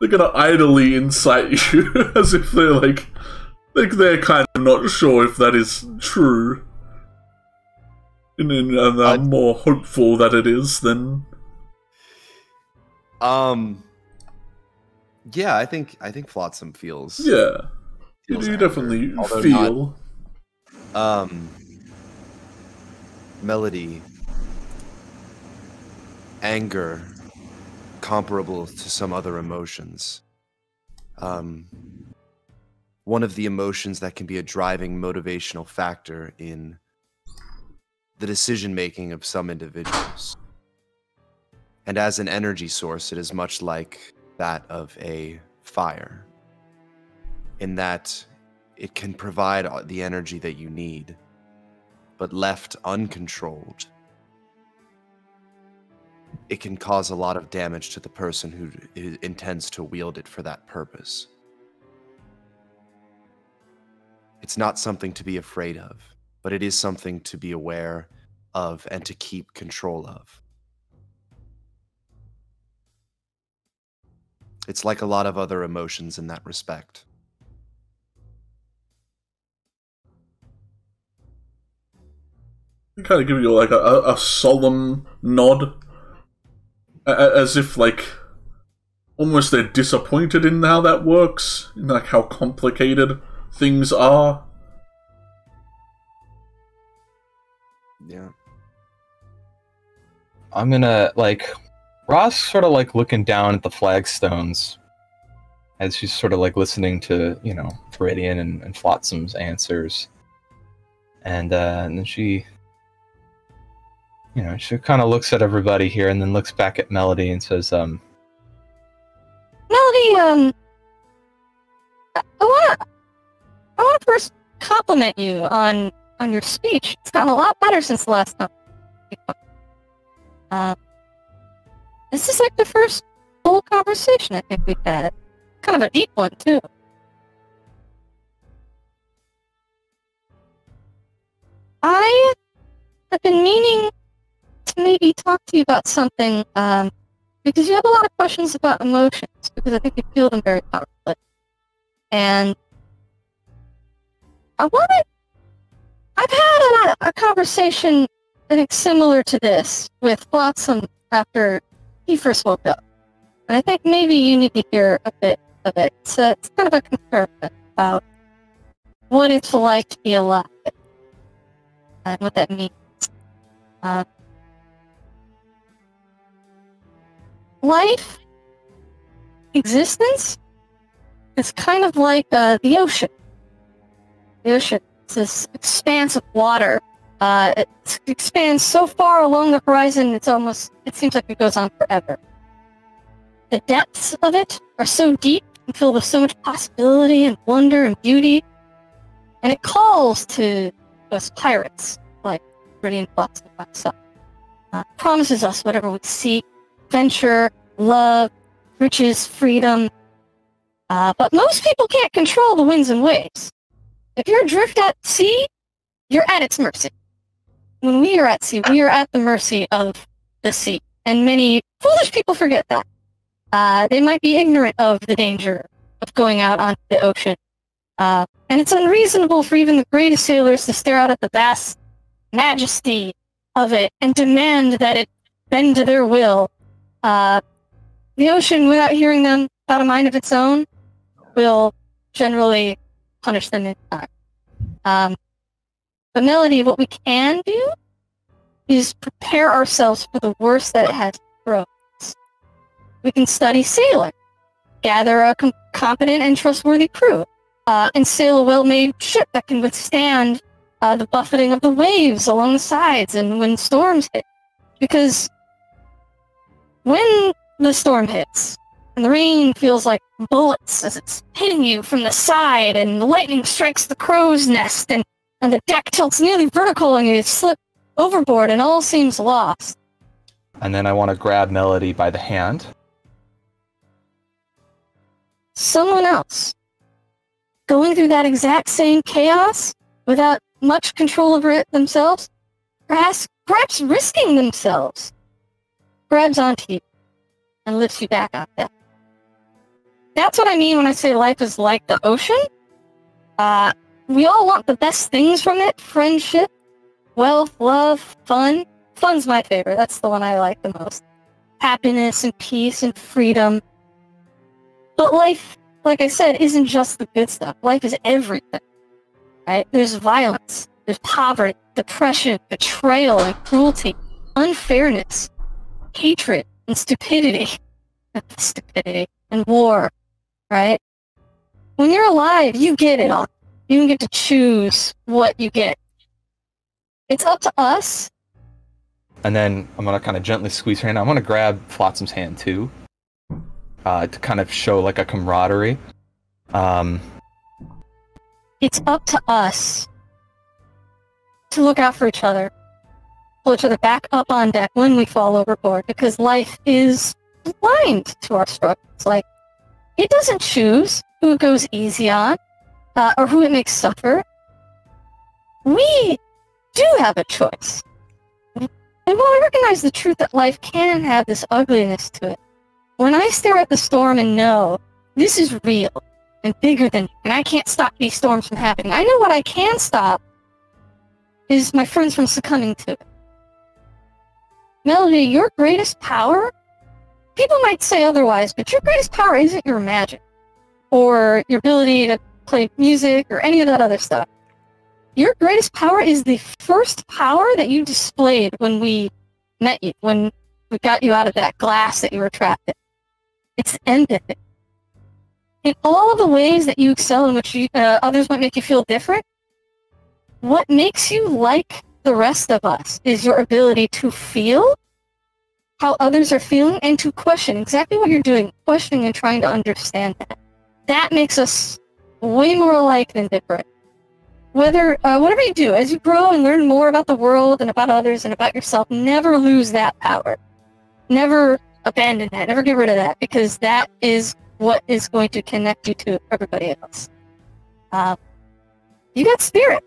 They're gonna idly incite you *laughs* as if they're like, like they're kind of not sure if that is true. And, and, and I'm more hopeful that it is than Um. Yeah, I think I think Flotsam feels. yeah. You, feels you definitely although not- feel. Um. Melody. Anger. Comparable to some other emotions. Um. One of the emotions that can be a driving motivational factor in the decision making of some individuals. And as an energy source, it is much like that of a fire, in that it can provide the energy that you need, but left uncontrolled, it can cause a lot of damage to the person who intends to wield it for that purpose. It's not something to be afraid of, but it is something to be aware of and to keep control of. It's like a lot of other emotions in that respect. They kind of give you like a, a, a solemn nod, a- a- as if like almost they're disappointed in how that works, in like how complicated things are. Yeah. I'm gonna like Ross sort of like looking down at the flagstones as she's sort of like listening to, you know, Viridian and, and Flotsam's answers. And uh and then she you know, she kind of looks at everybody here and then looks back at Melody and says, um, Melody, um, I want to, I want to first compliment you on on your speech. It's gotten a lot better since the last time. Uh, This is like the first full conversation I think we've had. Kind of a deep one, too. I have been meaning to maybe talk to you about something, um, because you have a lot of questions about emotions, because I think you feel them very powerfully. And I wanted. I've had a, a conversation, I think, similar to this with Flotsam after he first woke up. And I think maybe you need to hear a bit of it. So it's kind of a comparison about what it's like to be alive and what that means. Uh, life, existence, is kind of like uh, the ocean. The ocean is this expanse of water. Uh, it expands so far along the horizon, it's almost, it seems like it goes on forever. The depths of it are so deep and filled with so much possibility and wonder and beauty. And it calls to us pirates, like Brilliant Fox and myself. Uh, promises us whatever we seek adventure, love, riches, freedom. Uh, but most people can't control the winds and waves. If you're adrift at sea, you're at its mercy. When we are at sea, we are at the mercy of the sea. And many foolish people forget that. Uh, they might be ignorant of the danger of going out onto the ocean. Uh, and it's unreasonable for even the greatest sailors to stare out at the vast majesty of it and demand that it bend to their will. Uh, the ocean, without hearing them, without a mind of its own, will generally punish them in time. Um, but Melody, what we can do is prepare ourselves for the worst that it has throw us. We can study sailing, gather a com- competent and trustworthy crew, uh, and sail a well-made ship that can withstand uh, the buffeting of the waves along the sides and when storms hit. Because when the storm hits and the rain feels like bullets as it's hitting you from the side and the lightning strikes the crow's nest and, and the deck tilts nearly vertical and you slip overboard and all seems lost. And then I want to grab Melody by the hand. Someone else going through that exact same chaos without much control over it themselves, perhaps, perhaps risking themselves, grabs onto you and lifts you back up there. That's what I mean when I say life is like the ocean. Uh, we all want the best things from it friendship, wealth, love, fun. Fun's my favorite. That's the one I like the most. Happiness and peace and freedom. But life, like I said, isn't just the good stuff. Life is everything. Right? There's violence, there's poverty, depression, betrayal, and cruelty, unfairness, hatred, and stupidity. *laughs* stupidity and war. Right? When you're alive, you get it all. You get to choose what you get. It's up to us. And then I'm gonna kind of gently squeeze her hand. I'm gonna grab Flotsam's hand too, uh, to kind of show like a camaraderie. Um, It's up to us to look out for each other, pull each other back up on deck when we fall overboard, because life is blind to our struggles. Like, it doesn't choose who it goes easy on uh, or who it makes suffer. We do have a choice. And while I recognize the truth that life can have this ugliness to it, when I stare at the storm and know this is real and bigger than and I can't stop these storms from happening, I know what I can stop is my friends from succumbing to it. Melody, your greatest power, people might say otherwise, but your greatest power isn't your magic or your ability to play music or any of that other stuff. Your greatest power is the first power that you displayed when we met you, when we got you out of that glass that you were trapped in. It's empathy. In all of the ways that you excel in which you, uh, others might make you feel different, what makes you like the rest of us is your ability to feel how others are feeling and to question exactly what you're doing, questioning and trying to understand that. That makes us way more alike than different. Whether uh, whatever you do, as you grow and learn more about the world and about others and about yourself, never lose that power. Never abandon that. Never get rid of that because that is what is going to connect you to everybody else. Um, you got spirit.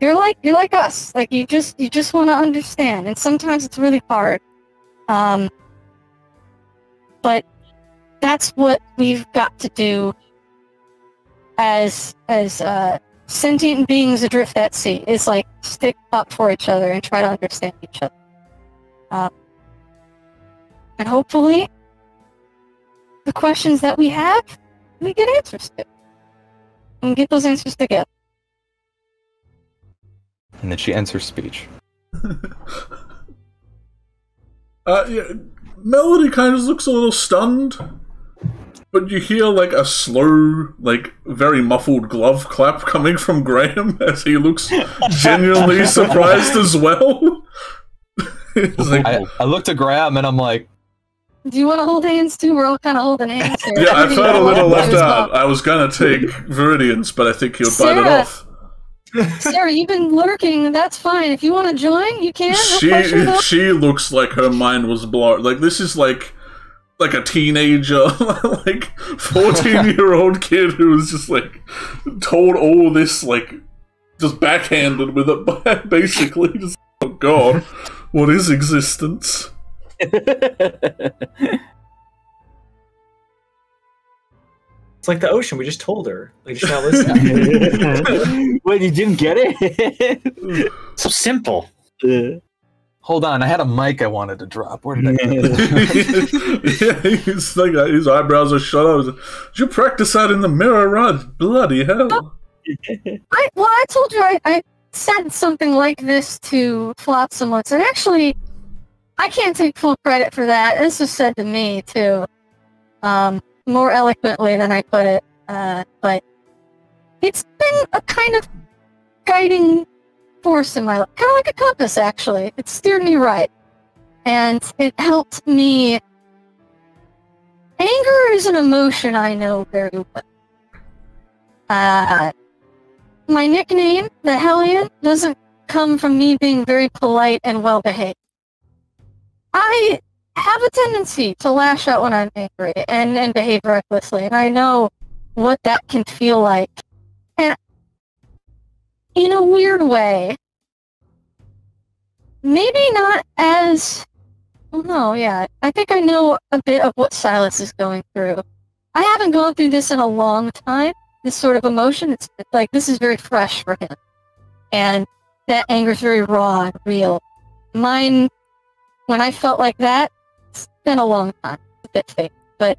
You're like you're like us. Like you just you just want to understand, and sometimes it's really hard. Um, but that's what we've got to do as as uh, sentient beings adrift at sea. Is like stick up for each other and try to understand each other. Um, and hopefully, the questions that we have, we get answers to, and get those answers together. And then she ends her speech. *laughs* Uh, yeah, Melody kind of looks a little stunned, but you hear like a slow, like very muffled glove clap coming from Graham *laughs* as he looks genuinely *laughs* surprised as well. Like, I, I looked at Graham and I'm like, Do you want to hold hands too? We're all kind of holding hands here. yeah, I *laughs* Everybody felt a little left out. I was gonna take Viridian's, but I think he'll bite it Sarah. off. Sarah, you've been lurking. That's fine. If you want to join, you can. No She she looks like her mind was blown. Like this is like like a teenager, *laughs* like fourteen year old kid who was just like told all this like just backhanded with it, *laughs* basically just oh god, what is existence? *laughs* It's like the ocean. We just told her. Like she's not listening. Wait, you didn't get it? So simple. Hold on, I had a mic I wanted to drop. Where did I go? yeah, *laughs* he's like his eyebrows are shut up. Did you practice that in the mirror, Rod? Bloody hell! I well, I told you I, I said something like this to Flotsam once, and actually, I can't take full credit for that. This was said to me too, um, more eloquently than I put it. Uh, but it's been a kind of guiding force in my life, kind of like a compass. Actually, it steered me right, and it helped me. Anger is an emotion I know very well. Uh, my nickname, the Hellion, doesn't come from me being very polite and well behaved. I have a tendency to lash out when I'm angry and, and behave recklessly, and I know what that can feel like. In a weird way, maybe not as. Well, no, yeah. I think I know a bit of what Silas is going through. I haven't gone through this in a long time, this sort of emotion. It's it's like this is very fresh for him, and that anger is very raw and real. Mine, when I felt like that, it's been a long time. It's a bit fake, but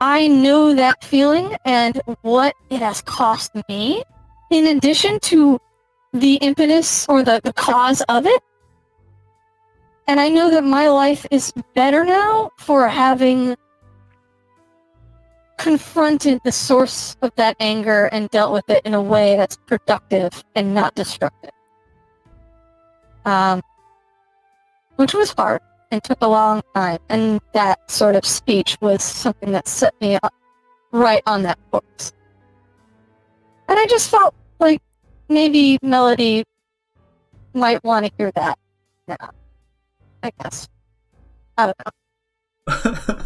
I know that feeling and what it has cost me. In addition to the impetus or the, the cause of it, and I know that my life is better now for having confronted the source of that anger and dealt with it in a way that's productive and not destructive. Um, which was hard and took a long time. And that sort of speech was something that set me up right on that course. And I just felt like maybe Melody might want to hear that now. I guess. I don't know. *laughs*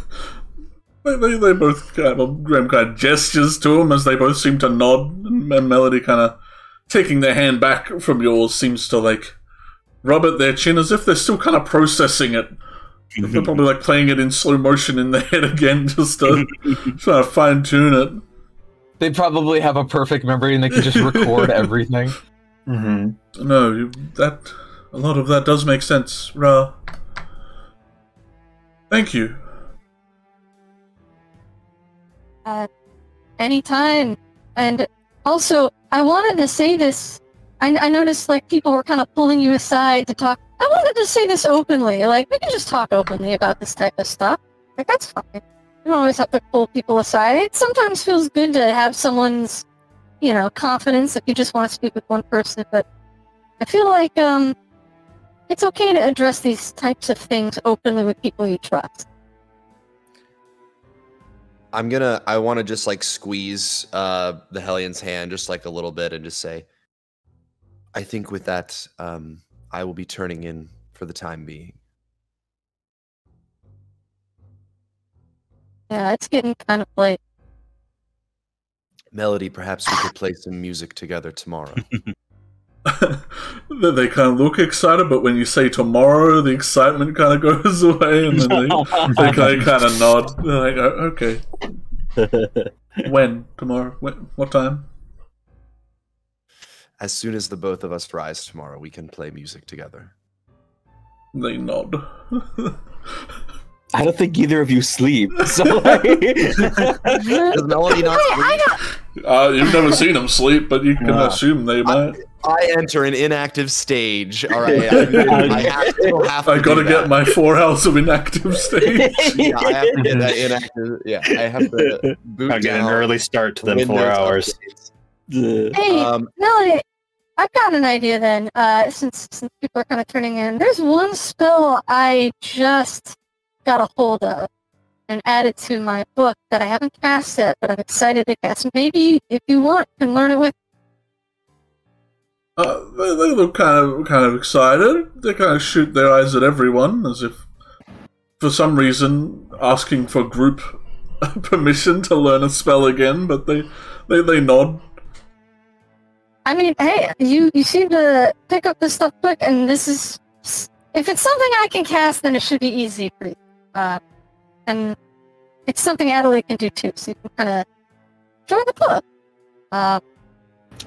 they, they, they both kind of Graham kind of gestures to him as they both seem to nod, and Melody kind of taking their hand back from yours seems to like rub at their chin as if they're still kind of processing it. *laughs* They're probably like playing it in slow motion in their head again, just to *laughs* try to fine tune it. They probably have a perfect memory and they can just *laughs* record everything. mm-hmm. No, you, that a lot of that does make sense, Ra. Thank you. uh, anytime. And also, I wanted to say this. I, I noticed like people were kind of pulling you aside to talk. I wanted to say this openly. Like we can just talk openly about this type of stuff. Like that's fine. You always have to pull people aside. It sometimes feels good to have someone's, you know, confidence if you just want to speak with one person. But I feel like um, it's okay to address these types of things openly with people you trust. I'm gonna. I want to just like squeeze uh, the Hellion's hand just like a little bit and just say, I think with that, um, I will be turning in for the time being. Yeah, it's getting kind of late. Melody, perhaps we could play some music together tomorrow. *laughs* they they kind of look excited, but when you say tomorrow, the excitement kind of *laughs* goes away, and then they, *laughs* they kind, kind of nod. They're like, "Oh, okay, when tomorrow? When, what time? as soon as the both of us rise tomorrow, we can play music together. They nod. I don't think either of you sleep. *laughs* So like, *laughs* Does Melody not Hey, I sleep? uh, you've never seen them sleep, but you can Yeah. assume they might. I enter an inactive stage. All right, *laughs* I, I have to, have to I gotta get that. my four hours of inactive stage. Yeah, I have to get that inactive. Yeah, I have to boot I get an early start to them four hours. updates. hey, Um, Melody, I've got an idea then. Uh, since since people are kind of turning in, there's one spell I just got a hold of and added to my book that I haven't cast yet, but I'm excited to cast. Maybe if you want, you can learn it with. Uh, they, they look kind of kind of excited. They kind of shoot their eyes at everyone as if, for some reason, asking for group *laughs* permission to learn a spell again. But they they, they nod. I mean, hey, you you seem to pick up this stuff quick, and this is if it's something I can cast, then it should be easy for you. Uh, and it's something Adelaide can do too, so you can kind of join the club. Uh,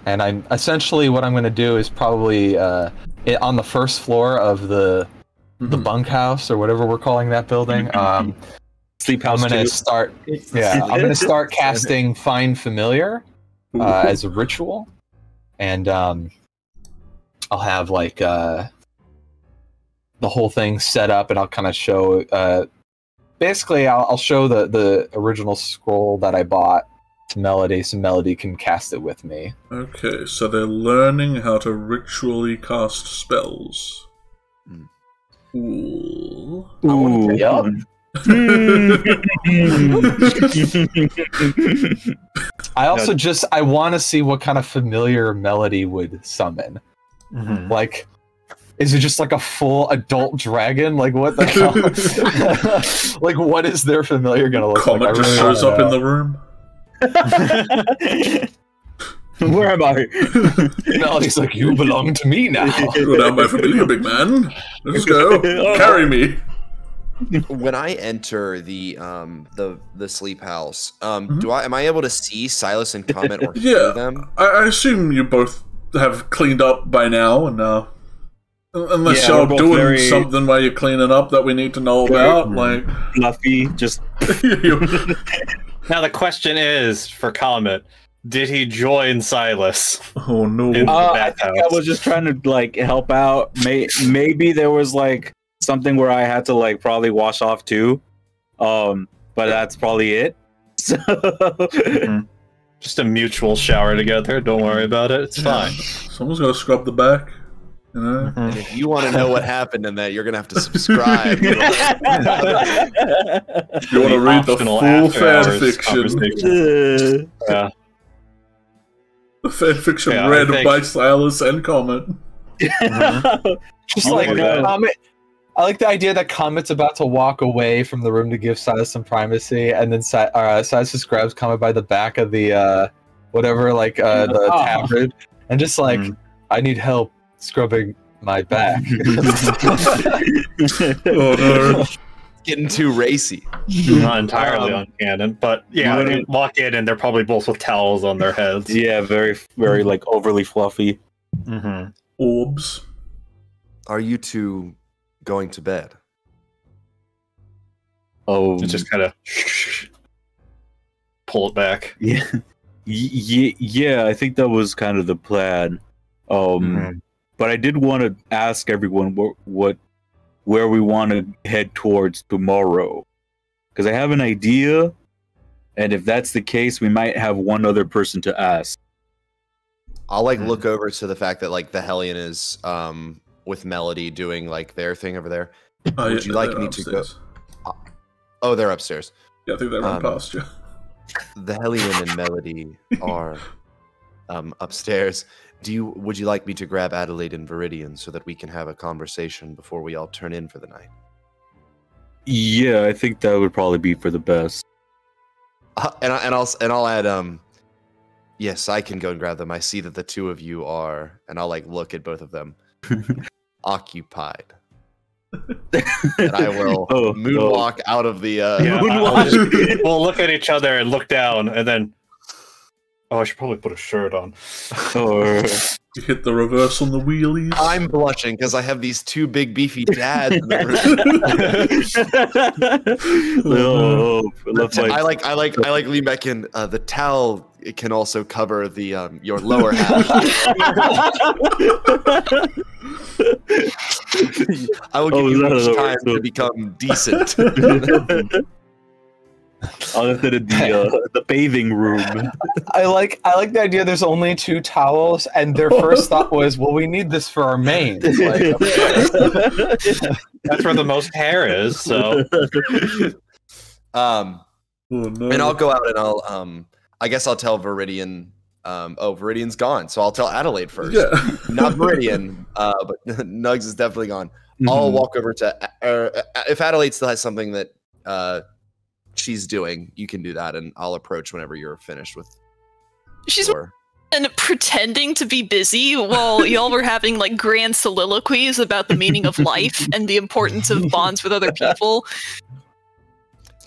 And I'm essentially what I'm going to do is probably uh, it, on the first floor of the the Mhm. bunkhouse or whatever we're calling that building. *laughs* Um, sleep I'm going to start. *laughs* Yeah, I'm going to start casting Find Familiar uh, as a ritual, and um, I'll have like uh, the whole thing set up, and I'll kind of show. Uh, basically, I'll, I'll show the the original scroll that I bought to Melody, so Melody can cast it with me. Okay, so they're learning how to ritually cast spells. Hmm. Ooh. Ooh. Yup. *laughs* I also just I want to see what kind of familiar melody would summon. Mhm. Like, is it just like a full adult dragon? Like what the hell? *laughs* like what is their familiar gonna look Comet like? I just really shows wanna up in the room. *laughs* Where am I? *laughs* Melody's like, you belong to me now. Go down my familiar, big man. Let's go. Carry me. when I enter the um the the sleep house, um, Mhm. do I am I able to see Silas and Comet or Yeah. them? I, I assume you both have cleaned up by now, and uh, unless Yeah, you're doing very- something while you're cleaning up that we need to know about, *laughs* like Fluffy, just *laughs* Now the question is for Comet: Did he join Silas? oh no, Uh, I think I was just trying to like help out. May- maybe there was like something where I had to like probably wash off too. Um, but that's probably it. *laughs* So Mhm. Just a mutual shower together. Don't worry about it. It's fine. Someone's gonna scrub the back. You know, Mhm. And if you want to know what happened in that, you're gonna have to subscribe. *laughs* you want to read the Optional full after fan hours fiction. conversation. *laughs* Yeah. The fan fiction Yeah, read think- by Silas and Comet. *laughs* Just Oh like my God. Comet. I like the idea that Comet's about to walk away from the room to give Silas some privacy, and then Si- uh, Silas just grabs Comet by the back of the uh, whatever, like uh, the Oh. tabard, and just like, Mhm. I need help scrubbing my back. *laughs* Oh. Getting too racy. Not entirely Um, on canon, but yeah, Right. they walk in and they're probably both with towels on their heads. yeah, very, very like overly fluffy. hmm Orbs. Are you two going to bed? Oh, It just kind of pull it back. yeah, *laughs* yeah, yeah. I think that was kind of the plan. Um, Mhm. But I did want to ask everyone what, what where we want to head towards tomorrow, because I have an idea, and if that's the case, we might have one other person to ask. I'll like Hmm. look over to the fact that like the Hellion is um with Melody doing like their thing over there. Oh, Would yeah, you like they're me to go- Oh, they're upstairs. Yeah, I think they run Um, past you. The Hellion and Melody *laughs* are um upstairs. Do you would you like me to grab Adelaide and Viridian so that we can have a conversation before we all turn in for the night? Yeah, I think that would probably be for the best. Uh, and I, and I'll and I'll add um. Yes, I can go and grab them. I see that the two of you are, and I'll like look at both of them, *laughs* occupied. And I will *laughs* Oh, moonwalk out of the. Uh, Yeah, I- Moonwalk. I'll just- we'll look at each other and look down, and then. Oh, I should probably put a shirt on. *laughs* Or You hit the reverse on the wheelies. I'm blushing because I have these two big beefy *laughs* dads. in the room. oh, I love I like I like I like lean back in. Uh, the towel it can also cover the um, your lower half. *laughs* I will give Oh, you that much time to become decent. I'll have to the uh, *laughs* the bathing room. I like I like the idea. There's only two towels, and their first thought *laughs* was, "Well, we need this for our mains." Like, *laughs* That's where the most hair is. So um, oh, no. and I'll go out and I'll um, I guess I'll tell Viridian. Um, oh, Viridian's gone, so I'll tell Adelaide first. Yeah. Not Viridian, uh, but Nugs is definitely gone. I'll Mhm. walk over to uh, if Adelaide still has something that uh, she's doing, you can do that, and I'll approach whenever you're finished with. She's your- been pretending to be busy while y'all were having like grand soliloquies about the meaning of life *laughs* and the importance of bonds with other people.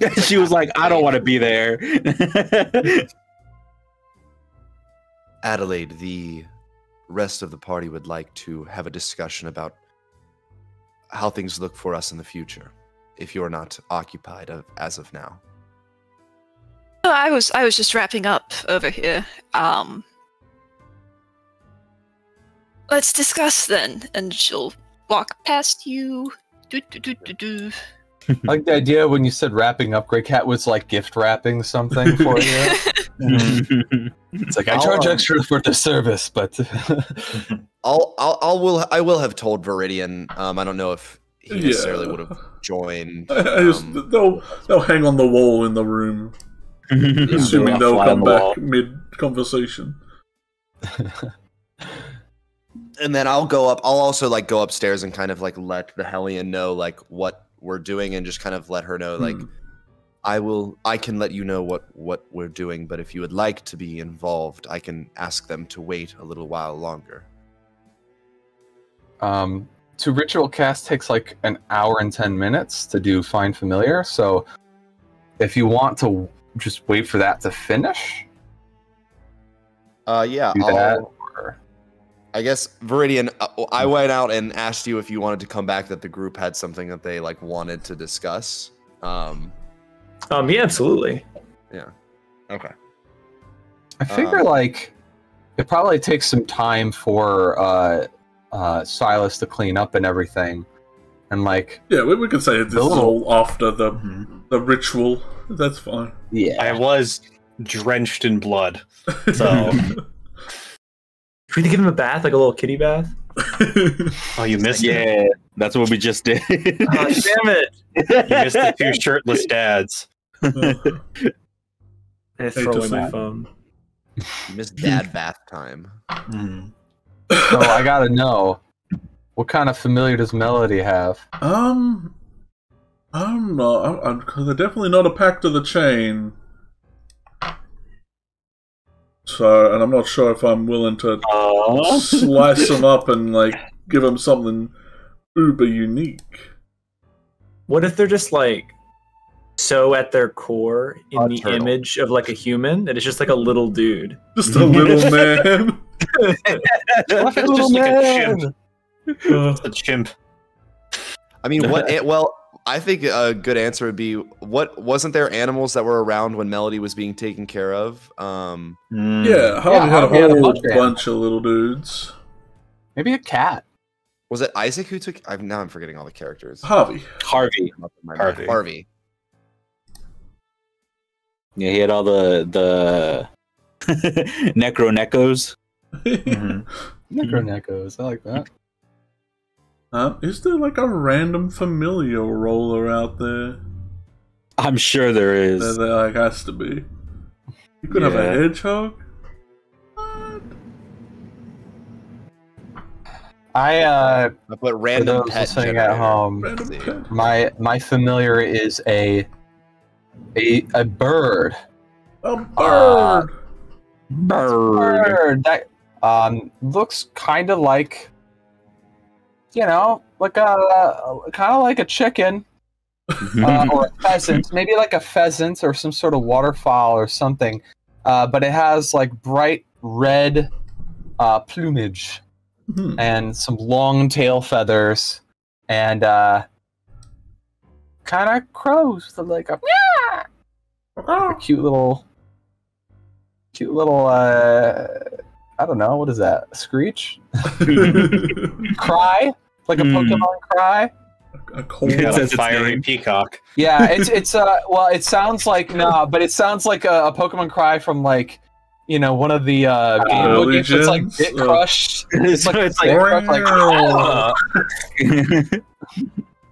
*laughs* she was like, I don't want to be there. *laughs* Adelaide, the rest of the party would like to have a discussion about how things look for us in the future, if you're not occupied of, as of now. Oh, I was I was just wrapping up over here. Um Let's discuss then, and she'll walk past you. Do, do, do, do, do. I like the idea when you said wrapping up. Grey Cat was like gift wrapping something for you. *laughs* *laughs* It's like I I'll, charge um, extra for the service, but I'll, I'll, I'll will, I will have told Viridian. Um, I don't know if he necessarily Yeah. would have joined. I, *laughs* I just um, they'll they'll hang on the wall in the room, *laughs* assuming they'll come the back wall. mid conversation. *laughs* and then I'll go up. I'll also like go upstairs and kind of like let the Hellion know like what we're doing, and just kind of let her know like Hmm. I will. I can let you know what what we're doing, but if you would like to be involved, I can ask them to wait a little while longer. um, to ritual cast takes like an hour and ten minutes to do find familiar. So if you want to just wait for that to finish, Uh, yeah. do that. I'll, Or... I guess Viridian. Uh, I went out and asked you if you wanted to come back. That the group had something that they like wanted to discuss. Um. Um, yeah, absolutely. Yeah. Okay. I figure Um, like it probably takes some time for uh, uh, Silas to clean up and everything, and like Yeah, we, we could say this is all after the Mhm. the ritual. That's fine. yeah, I was drenched in blood. So *laughs* Should we need to give him a bath, like a little kitty bath? oh, you missed it. yeah, that's what we just did. *laughs* Oh, damn it! You missed the two shirtless dads. I throw Hate away my phone. You missed dad bath time. Mm. So I gotta know what kind of familiar does Melody have? um, I'm not. know. I'm, I'm, 'cause they're definitely not a pact of the chain. So, and I'm not sure if I'm willing to Aw. slice them up and like give them something uber unique. What if they're just like so at their core in A the turtle. image of like a human that it's just like a little dude? Just a *laughs* little man. What if it's just like a chimp? A chimp. I mean, what? *laughs* it, well, I think a good answer would be what wasn't there animals that were around when Melody was being taken care of? Um, Mm. yeah, Harvey had a Harvey had a whole bunch of bunch of little dudes. Maybe a cat. was it Isaac who took? I'm now I'm forgetting all the characters. Harvey. Harvey. My Harvey. Harvey. Yeah, he had all the the *laughs* necro necos. Mhm. *laughs* Necronecos. I like that. Uh, is there like a random familiar roller out there? I'm sure there There, is. there like has to be. You could have a Yeah. hedgehog. I uh, I put random those pet listening at home, pet. my my familiar is a a a bird A bird. Bird. Bird that um looks kind of like you know like a kind of like a chicken uh, or a pheasant maybe like a pheasant or some sort of waterfowl or something uh, but it has like bright red uh, plumage Hmm. and some long tail feathers and uh kind of crows with like a, a cute little cute little uh i don't know what is that screech *laughs* cry like a Hmm. pokemon cry a cold. It says a fiery name. peacock. yeah *laughs* it's it's uh well it sounds like nah but it sounds like a, a pokemon cry from like you know one of the uh game Boy Early games it's like bit crushed *laughs* it's So like, it's Bit Crushed, like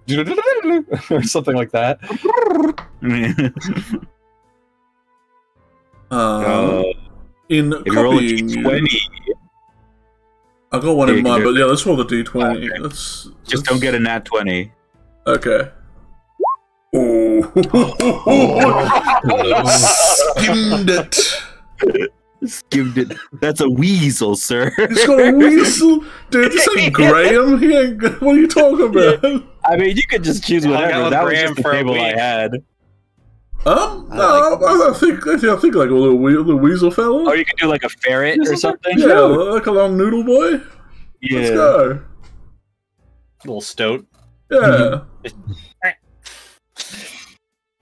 *laughs* or something like that *laughs* Um, Uh, in if you roll a copying d20, I got one Yeah, in you can mind, but yeah, let's roll the d20. Okay. Let's, just don't get a nat 20. Okay. Oh, *laughs* skimmed it. Skimmed it. That's a weasel, sir. He's got a weasel, dude. This ain't Graham. He ain't. What are you talking about? I mean, you could just choose whatever. with That was just the a table I had. Um, I no, like I, I think I think like a little, we- little weasel fella. Or you could do like a ferret or something. yeah, like a long noodle boy. Let's Yeah. go. Little stoat. Yeah,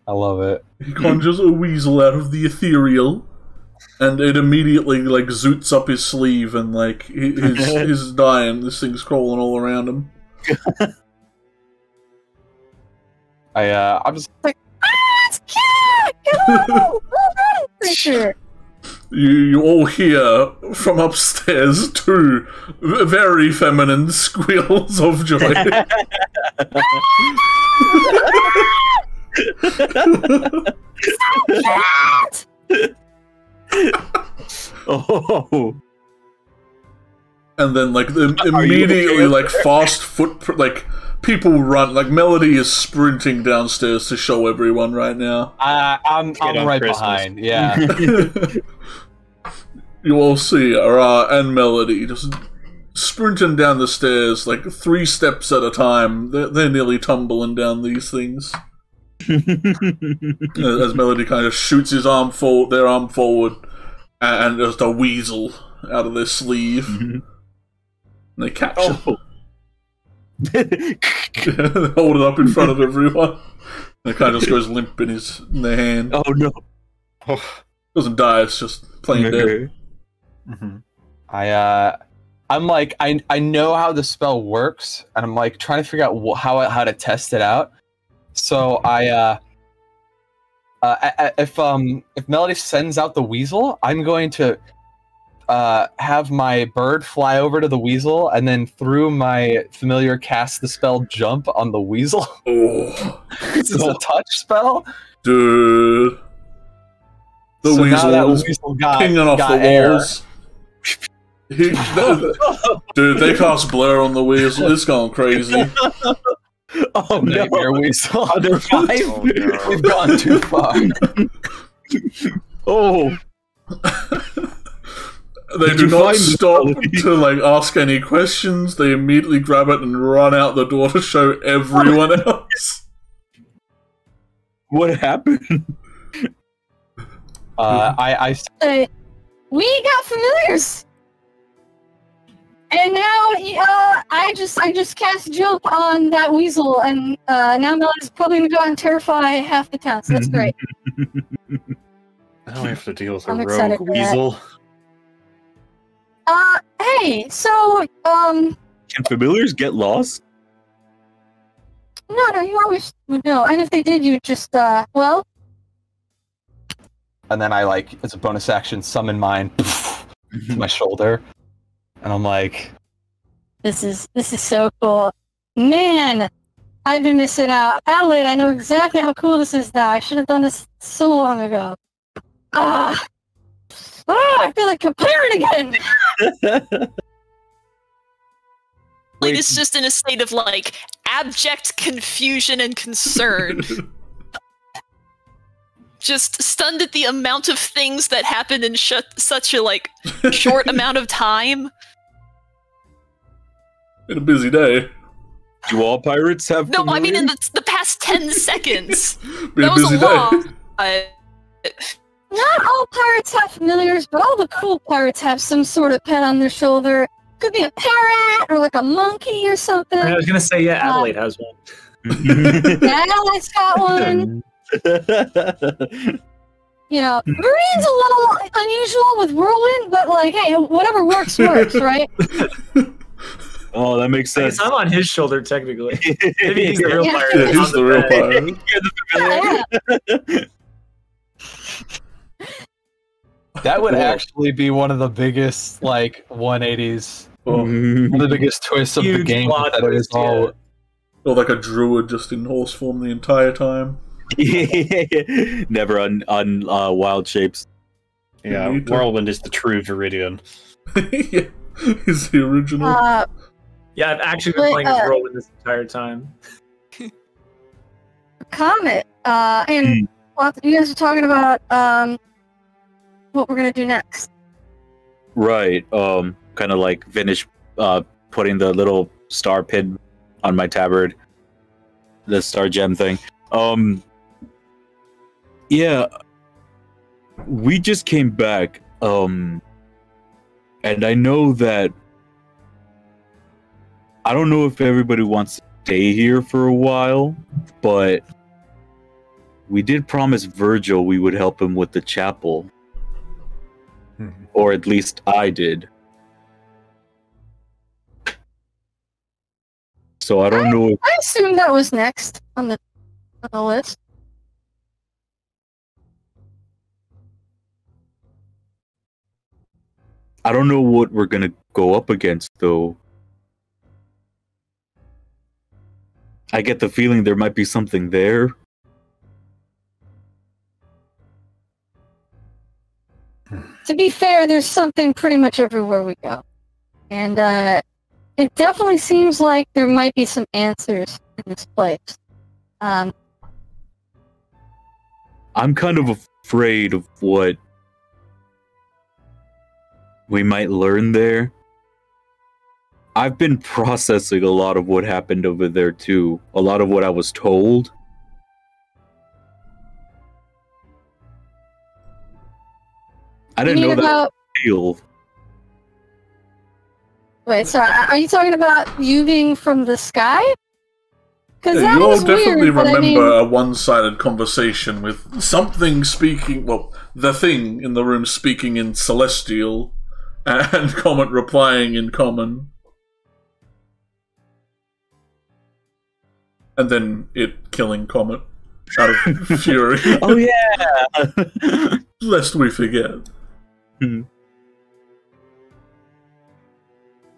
i love it he conjures a weasel out of the ethereal, and it immediately like zoots up his sleeve, and like he- he's he's dying. This thing's crawling all around him. *laughs* i uh i'm just Ah, it's cute! Go! Go! *laughs* You you all hear from upstairs *laughs* two very feminine squeals of joy. Cat! *laughs* Oh. and then like the, immediately like fast foot like people run like melody is sprinting downstairs to show everyone right now. Uh, i'm i'm right Christmas. behind *laughs* yeah. *laughs* You all see Ara and melody just sprinting down the stairs like three steps at a time. They're, they're nearly tumbling down these things *laughs* as melody kind of shoots his arm forward their arm forward and, and just a weasel out of their sleeve and they catch it oh. *laughs* hold it up in front of everyone. And it kind of just goes limp in his in their hand. oh no. Doesn't die. It's just plain dead. I uh I'm like I I know how the spell works and I'm like trying to figure out wh- how how to test it out. So I uh uh, I- if um if Melody sends out the weasel, I'm going to uh have my bird fly over to the weasel and then through my familiar cast the spell jump on the weasel. *laughs* Oh, this is a touch spell. dude. The so now weasel is weasel got, pinging off got the walls. He- *laughs* dude, they cast blur on the weasel. It's going crazy. *laughs* *laughs* *laughs* Oh no. Nightmare weasel. Are there five? Oh, no. We've gone too far. *laughs* Oh. They Did do not stop to like ask any questions. They immediately grab it and run out the door to show everyone else. What happened? Uh, I, I Uh, we got familiars! And now, uh, I just I just cast jump on that weasel, and uh, now Melody's probably gonna go out and terrify half the town. So that's *laughs* great. Now we have to deal with a I'm excited rogue for that. weasel. Uh, hey, so um, Can familiars get lost? no, no, you always would know, and if they did, you just uh, well, and then I like as a bonus action summon mine to my *laughs* shoulder, and I'm like, this is this is so cool, man. I've been missing out. Adelaide, I know exactly how cool this is now. I should have done this so long ago. Ah, ah I feel like comparing again. *laughs* Like Wait. it's just in a state of like abject confusion and concern. *laughs* just stunned at the amount of things that happened in sh- such a like *laughs* short amount of time. Been a busy day. Do all pirates have? No, I mean in the, the past ten *laughs* seconds. Been That a was a busy lot. day. I, Not all pirates have familiars, but all the cool pirates have some sort of pet on their shoulder. Could be a parrot or like a monkey or something. I was gonna say yeah, Uh, Adelaide has one. *laughs* Adelaide's got one. You know, Marine's a little unusual with whirlwind, but like, hey, whatever works works, *laughs* right? Oh, that makes sense. I'm on his shoulder technically. Maybe he's the real *laughs* Yeah. pirate. Yeah, he's the real bad. pirate. You're *laughs* the Yeah, familiar. That would Cool. actually be one of the biggest like 180s. Oh, One of the biggest twists of the Huge game plot that it is twist, all yeah. or like a druid just in horse form the entire time. *laughs* Never on on uh, wild shapes. Yeah, Whirlwind is the true Viridian. yeah, he's the original. uh, Yeah, I've actually been But, playing uh, as Whirlwind this entire time. *laughs* Comet. Uh, and well, you guys are talking about um, what we're gonna do next. Right. Um. Kind of like finish uh putting the little star pin on my tabard, the star gem thing. Um. Yeah. We just came back. Um. And I know that. I don't know if everybody wants to stay here for a while, but we did promise Virgil we would help him with the chapel. Hmm. Or at least I did. So I don't know if I assume that was next on the on the list. I don't know what we're gonna go up against though. I get the feeling there might be something there. To be fair, there's something pretty much everywhere we go, and uh, it definitely seems like there might be some answers in this place. Um, I'm kind of afraid of what we might learn there. I've been *laughs* processing a lot of what happened over there too. A lot of what I was told. I didn't mean know that about real. wait, sorry, are you talking about you being from the sky? Because Yeah, that you'll was definitely weird. But I remember mean, a one-sided conversation with something speaking. Well, the thing in the room speaking in celestial, *laughs* and Comet replying in common, and then it killing Comet out of *laughs* fury. Oh yeah. *laughs* Lest we forget.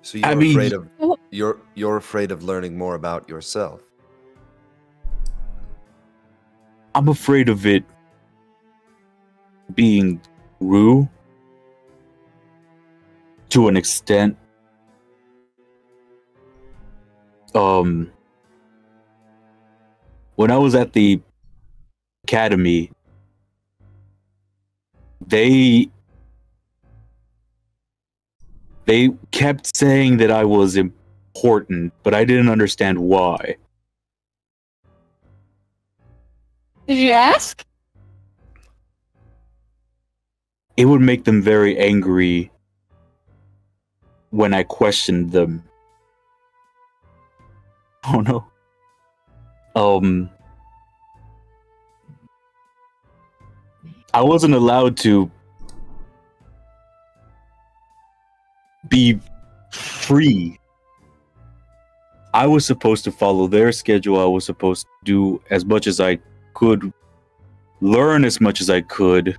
So you're I mean- afraid of you're you're afraid of learning more about yourself. I'm afraid of it being true to an extent. Um, when I was at the academy, they they kept saying that I was important, but I didn't understand why. did you ask? it would make them very angry when I questioned them. *laughs* Oh no. Um I wasn't allowed to be free. I was supposed to follow their schedule. I was supposed to do as much as I could, learn as much as I could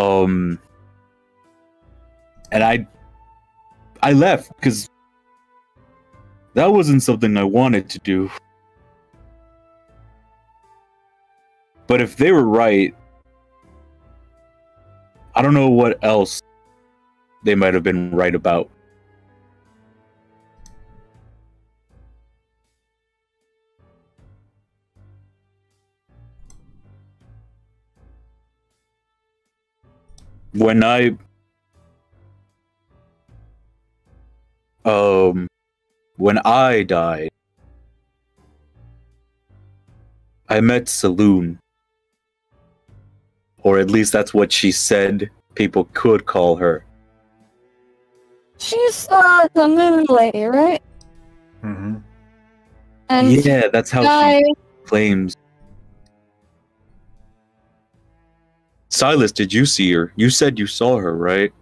um and i i left because that wasn't something I wanted to do. But if they were right, I don't know what else they might have been right about. When I um when I died, I met Selûne. Or at least that's what she said people could call her. She's uh, the moon lady, right? Mm-hmm. And yeah, that's how I, she claims. Silas, did you see her? You said you saw her, right?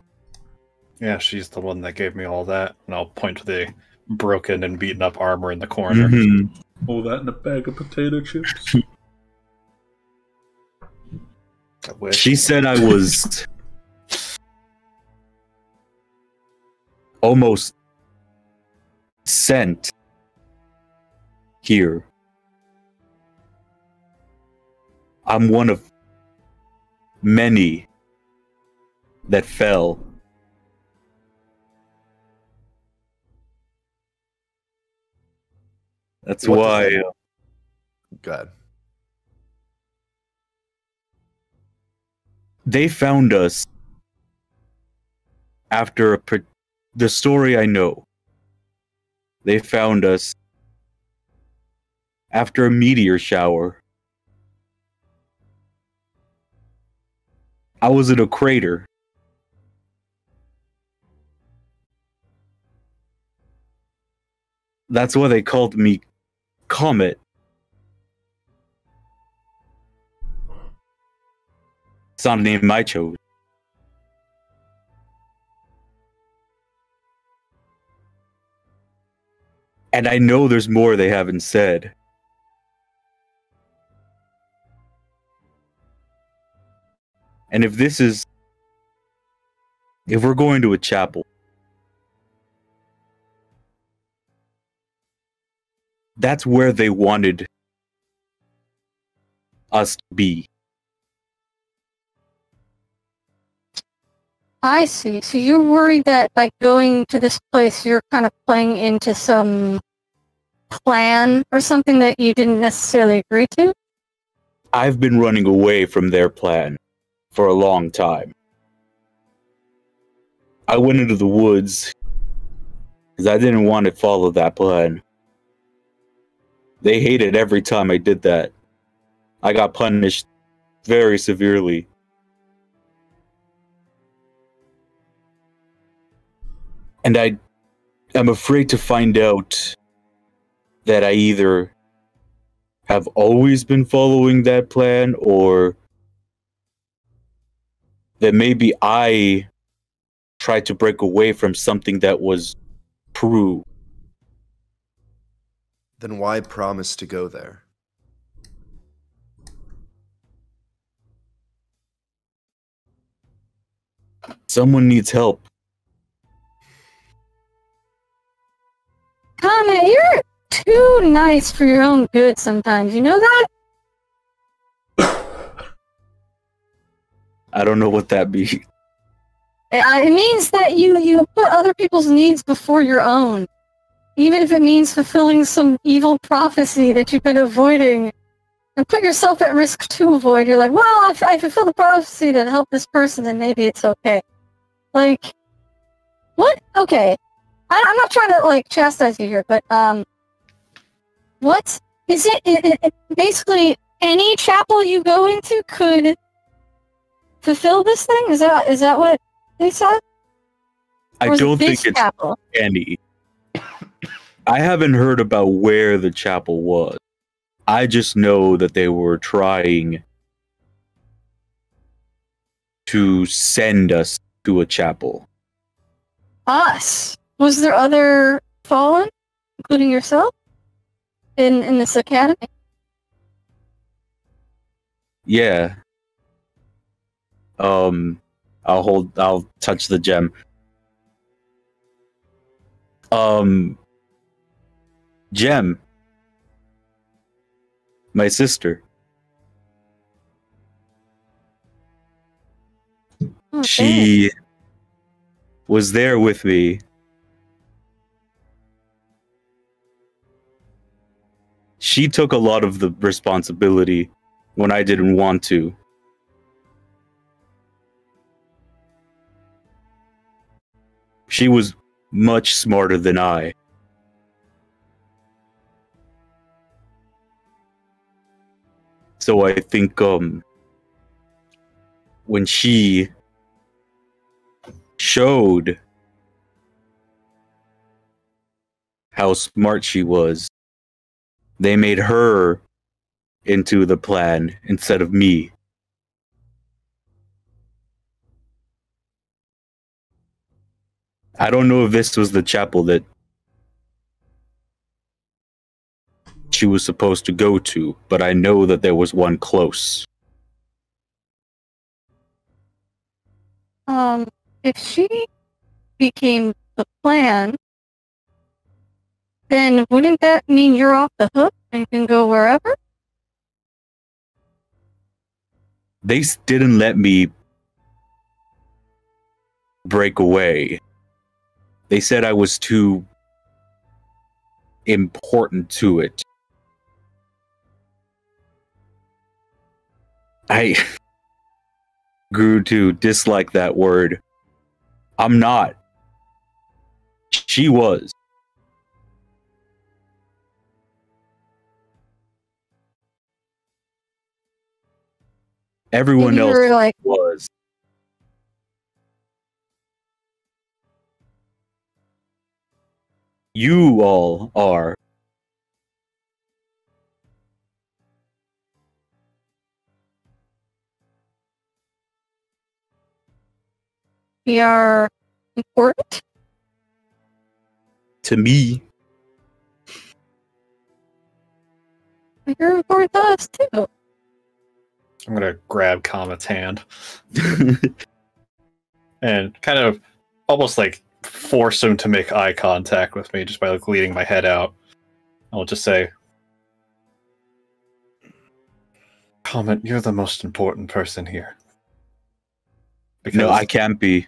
Yeah, she's the one that gave me all that. And I'll point to the broken and beaten up armor in the corner. Mhm. All that in a bag of potato chips. *laughs* I wish. She said I was almost sent here. I'm one of many that fell. That's What why uh, Good. they found us after a the story I know. They found us after a meteor shower. I was in a crater. That's why they called me Comet. It's not a name I chose. And I know there's more they haven't said. And if this is. If we're going to a chapel. That's where they wanted us to be. I see. So you're worried that by going to this place, you're kind of playing into some plan or something that you didn't necessarily agree to? I've been running away from their plan for a long time. I went into the woods because I didn't want to follow that plan. They hated every time I did that. I got punished very severely. And I am afraid to find out that I either have always been following that plan or that maybe I tried to break away from something that was true. Then why promise to go there? Someone needs help. Comet, you're too nice for your own good sometimes. You know that? I don't know what that means. It means that you you put other people's needs before your own, even if it means fulfilling some evil prophecy that you've been avoiding, and put yourself at risk to avoid. You're like, well, if I fulfill the prophecy to help this person, then maybe it's okay. Like, what? Okay, I, I'm not trying to like chastise you here, but um, what is it? it, it- basically, any chapel you go into could fulfill this thing. Is that is that what they said? I Or is it don't think it's chapel? any. I haven't heard about where the chapel was. I just know that they were trying to send us to a chapel. Us. Was there other fallen, including yourself, in in this academy? Yeah. Um I'll hold I'll touch the gem. Um Gem. My sister. Oh. She was there with me. She took a lot of the responsibility when I didn't want to. She was much smarter than I. So I think um when she showed how smart she was, they made her into the plan instead of me. I don't know if this was the chapel that she was supposed to go to, but I know that there was one close. Um, if she became the plan, then wouldn't that mean you're off the hook and can go wherever? They didn't let me break away. They said I was too important to it. I grew to dislike that word. I'm not. She was. Everyone else like, was. You all are. We are important. To me, You're important to us too. I'm gonna grab Comet's hand *laughs* and kind of almost like force him to make eye contact with me just by like leading my head out. I'll just say, Comet, you're the most important person here. Because no, I can't be.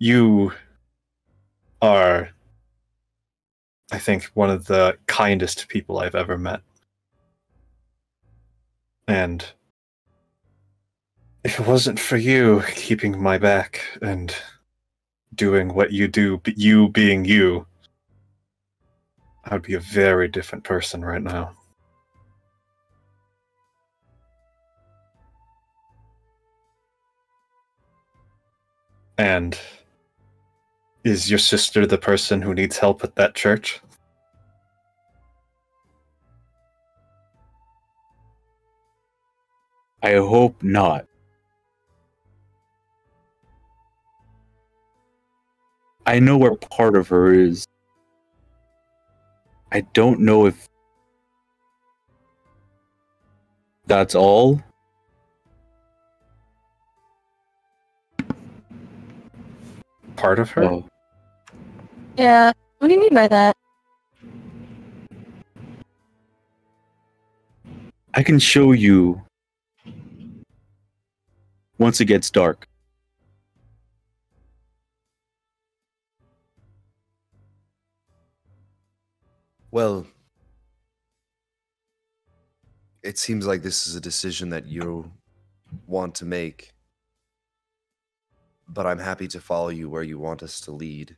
You are, I think, one of the kindest people I've ever met. And if it wasn't for you keeping my back and doing what you do, you being you, I would be a very different person right now. And is your sister the person who needs help at that church? I hope not. I know where part of her is. I don't know if that's all. Part of her? Oh, Yeah. What do you mean by that? I can show you once it gets dark. Well, it seems like this is a decision that you want to make. But I'm happy to follow you where you want us to lead.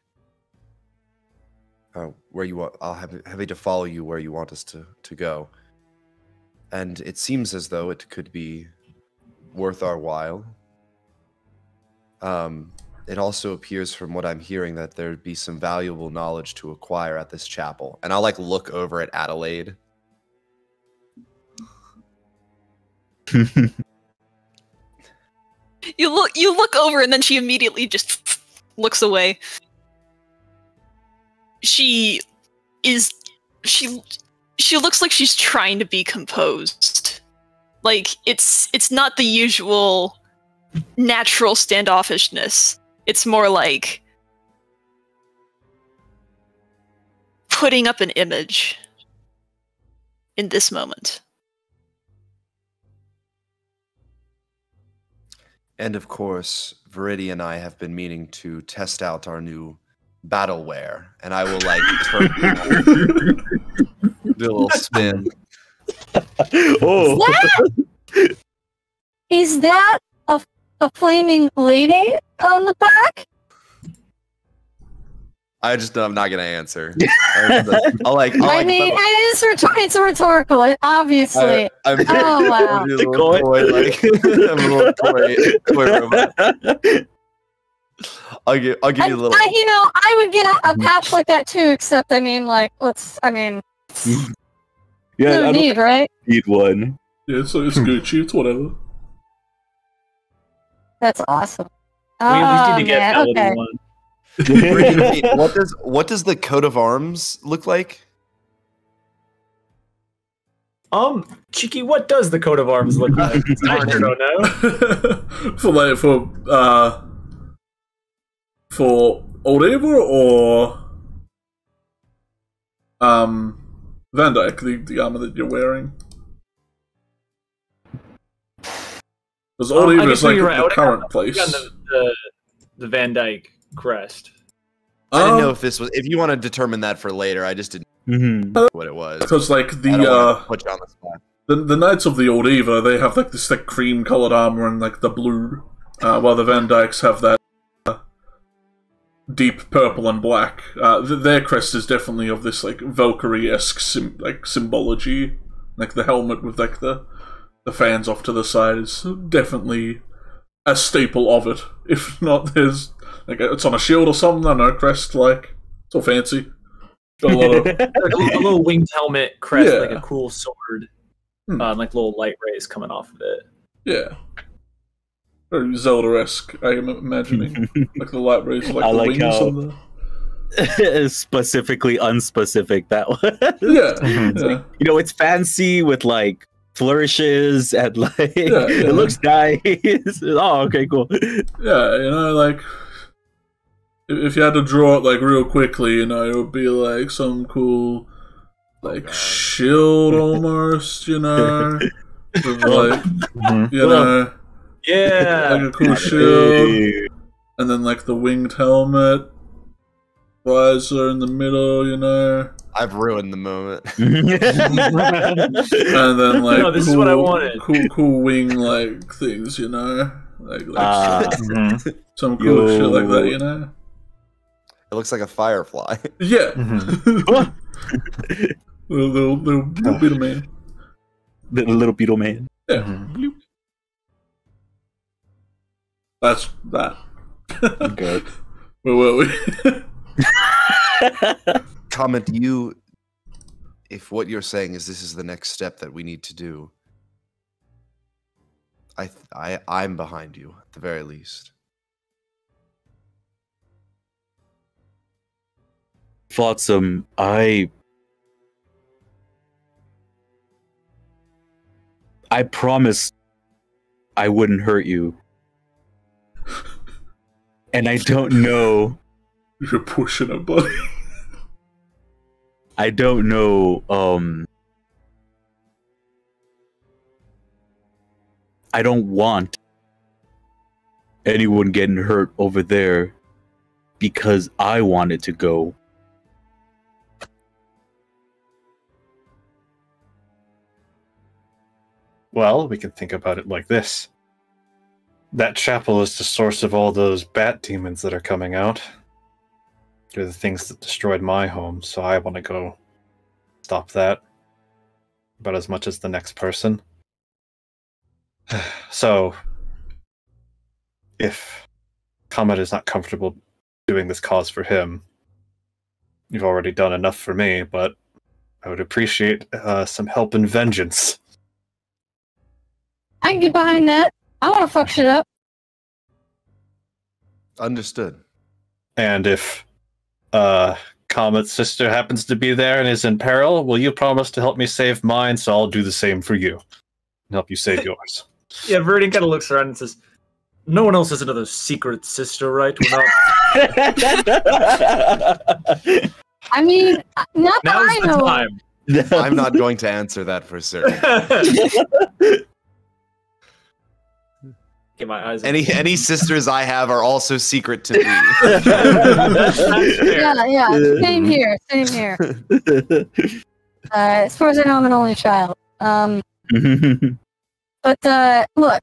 Uh, where you want, I'll have happy to follow you where you want us to to go. And it seems as though it could be worth our while. Um, it also appears from what I'm hearing that there'd be some valuable knowledge to acquire at this chapel. And I'll like look over at Adelaide. *laughs* You look you look over and then she immediately just looks away. She is she she looks like she's trying to be composed. Like it's it's not the usual natural standoffishness. It's more like putting up an image in this moment. And of course, Viridia and I have been meaning to test out our new battleware. And I will like turn *laughs* do a little spin. *laughs* oh, That is that a, a flaming lady on the back? I just I'm not gonna answer. *laughs* I'll like. I'll I like mean, let- it is rhetor- it's rhetorical, obviously. I, I'm, Oh, wow. I'm just a The little toy, like I'm a little toy, toy robot. I'll give I'll give you a little. I- you know, I would get a, a patch like that too, except I mean, like, let's, I mean, *laughs* Yeah, no don't need, right? need one. Yeah, so it's Gucci, it's whatever. That's awesome. We at least Oh, need to get man, okay. one. *laughs* What does what does the coat of arms look like? Um, Cheeki, what does the coat of arms look like? *laughs* I don't know. for like for uh for Old Eivor or um Van Dyke, the, the armor that you're wearing. Because Old Um, I Eivor is like you're right. The would've current place. the, the, the Van Dyke crest. I didn't know Um, if this was. If you want to determine that for later, I just didn't hmm know what it was. because like the uh put you on the spot. the, the Knights of the Old Eva, they have like this thick cream colored armor and like the blue, uh, while the Van Dykes have that deep purple and black. Uh, th- their crest is definitely of this like Valkyrie esque sim- like symbology, like the helmet with like the the fans off to the side is definitely a staple of it. *laughs* If not, there's like it's on a shield or something. I don't know crest like it's all fancy. Got a lot of Like *laughs* a, a little winged helmet crest, like a cool sword, Hmm. uh, and like little light rays coming off of it. Yeah. Very Zelda esque, I am imagining. *laughs* like the light rays, like I the like wings how- and the. *laughs* Specifically unspecific that one. Yeah. *laughs* yeah. you know, it's fancy with like flourishes and like Yeah, yeah. it looks nice. oh, okay, cool. Yeah, you know, like. If you had to draw it, like, real quickly, you know, it would be like some cool, like, shield almost, you know? Like, mm-hmm. you know, Yeah. like a cool shield, and then, like, the winged helmet, visor in the middle, you know? I've ruined the moment. *laughs* *laughs* and then like No, this cool, is what I wanted. cool cool wing like things you know like, like Ah. some, *laughs* some cool Yo. shit like that you know It looks like a firefly. yeah Mhm. little, little, little, little bit of man the little beetle man. yeah Mhm. Bloop. that's that Good. *laughs* where were we *laughs* Comet you if what you're saying is this is the next step that we need to do. I I I'm behind you at the very least. Flotsam, I I promised I wouldn't hurt you. And I don't know you're pushing it buddy I don't know um I don't want anyone getting hurt over there because I wanted to go. Well, we can think about it like this. That chapel is the source of all those bat demons that are coming out. They're the things that destroyed my home, so I want to go stop that. About as much as the next person. *sighs* so, if Comet is not comfortable doing this cause for him, you've already done enough for me, but I would appreciate uh, some help in vengeance. I can get behind that. I want to fuck shit up. Understood. And if uh Comet's sister happens to be there and is in peril, will you promise to help me save mine? So I'll do the same for you. And help you save yours. Yeah, Verdine kind of looks around and says, "No one else has another secret sister, right? We're. I mean, not that Now's I the know. of. time. I'm not going to answer that for certain. *laughs* *laughs* Get my eyes. Any any *laughs* sisters I have are also secret to me. *laughs* Yeah, yeah. Same here. Same here. *laughs* Uh, as far as I know, I'm an only child. Um, but uh, look,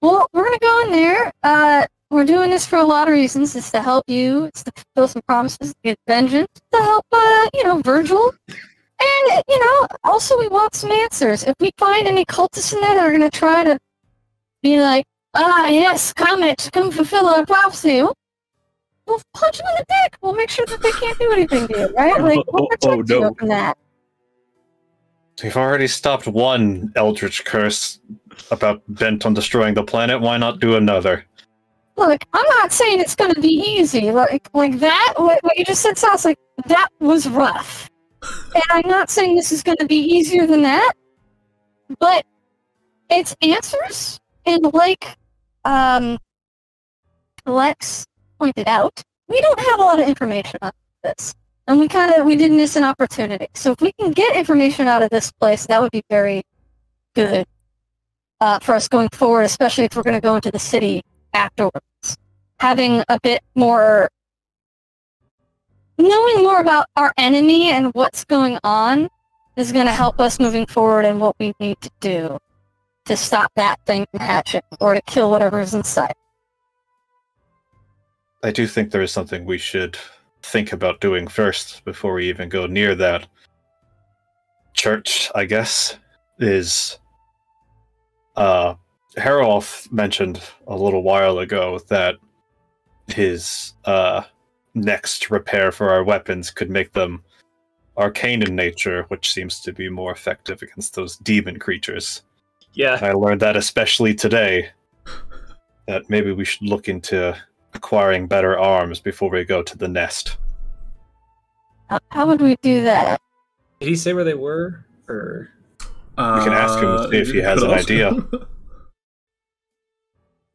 well, we're gonna go in there. Uh, we're doing this for a lot of reasons. It's to help you. It's to fulfill some promises, to get vengeance, to help, uh, you know, Virgil. And, you know, also we want some answers. If we find any cultists in there that are going to try to be like, ah, yes, Comet, come fulfill our prophecy, we'll, we'll punch them in the dick. We'll make sure that they can't do anything to you, right? Like, we'll *laughs* Oh, protect oh, no. you from that. We've already stopped one eldritch curse about bent on destroying the planet. Why not do another? Look, I'm not saying it's going to be easy. Like, like that, what, what you just said sounds like that was rough. And I'm not saying this is going to be easier than that, but it's answers. And like um, Lex pointed out, we don't have a lot of information on this. And we kind of, we did miss an opportunity. So if we can get information out of this place, that would be very good uh, for us going forward, especially if we're going to go into the city afterwards. Having a bit more, knowing more about our enemy and what's going on is going to help us moving forward and what we need to do to stop that thing from hatching or to kill whatever's inside. I do think there is something we should think about doing first before we even go near that church, I guess, is uh Harolf mentioned a little while ago that his uh next repair for our weapons could make them arcane in nature, which seems to be more effective against those demon creatures. Yeah, I learned that especially today. That maybe we should look into acquiring better arms before we go to the nest. How, how would we do that? did he say where they were? Or We can ask him to if he uh, has an idea. *laughs*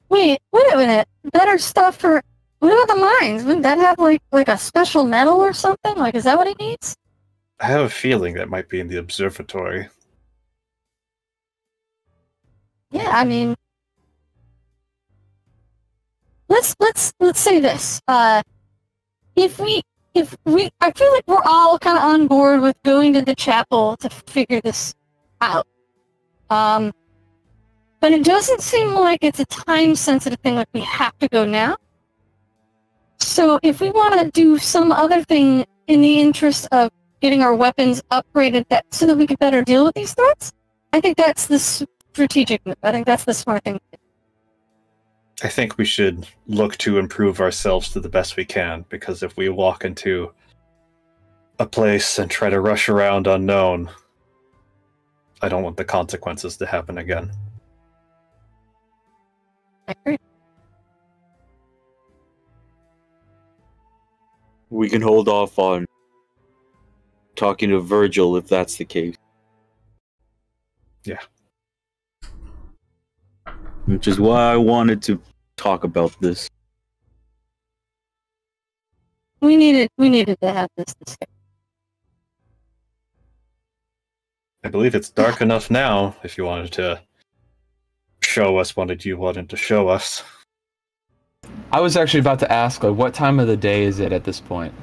Wait, wait a minute. Better stuff for. What about the mines? Wouldn't that have like like a special metal or something? Like, is that what he needs? I have a feeling that might be in the observatory. Yeah, I mean, let's let's let's say this. Uh, if we if we, I feel like we're all kind of on board with going to the chapel to figure this out. Um, but it doesn't seem like it's a time sensitive thing. Like we have to go now. So if we want to do some other thing in the interest of getting our weapons upgraded, that so that we can better deal with these threats, I think that's the strategic move. I think that's the smart thing. I think we should look to improve ourselves to the best we can because if we walk into a place and try to rush around unknown, I don't want the consequences to happen again. I agree. We can hold off on talking to Virgil if that's the case. Yeah. Which is why I wanted to talk about this. We needed we needed to have this discussion. I believe it's dark enough now if you wanted to show us what did you wanted to show us. I was actually about to ask, like, what time of the day is it at this point?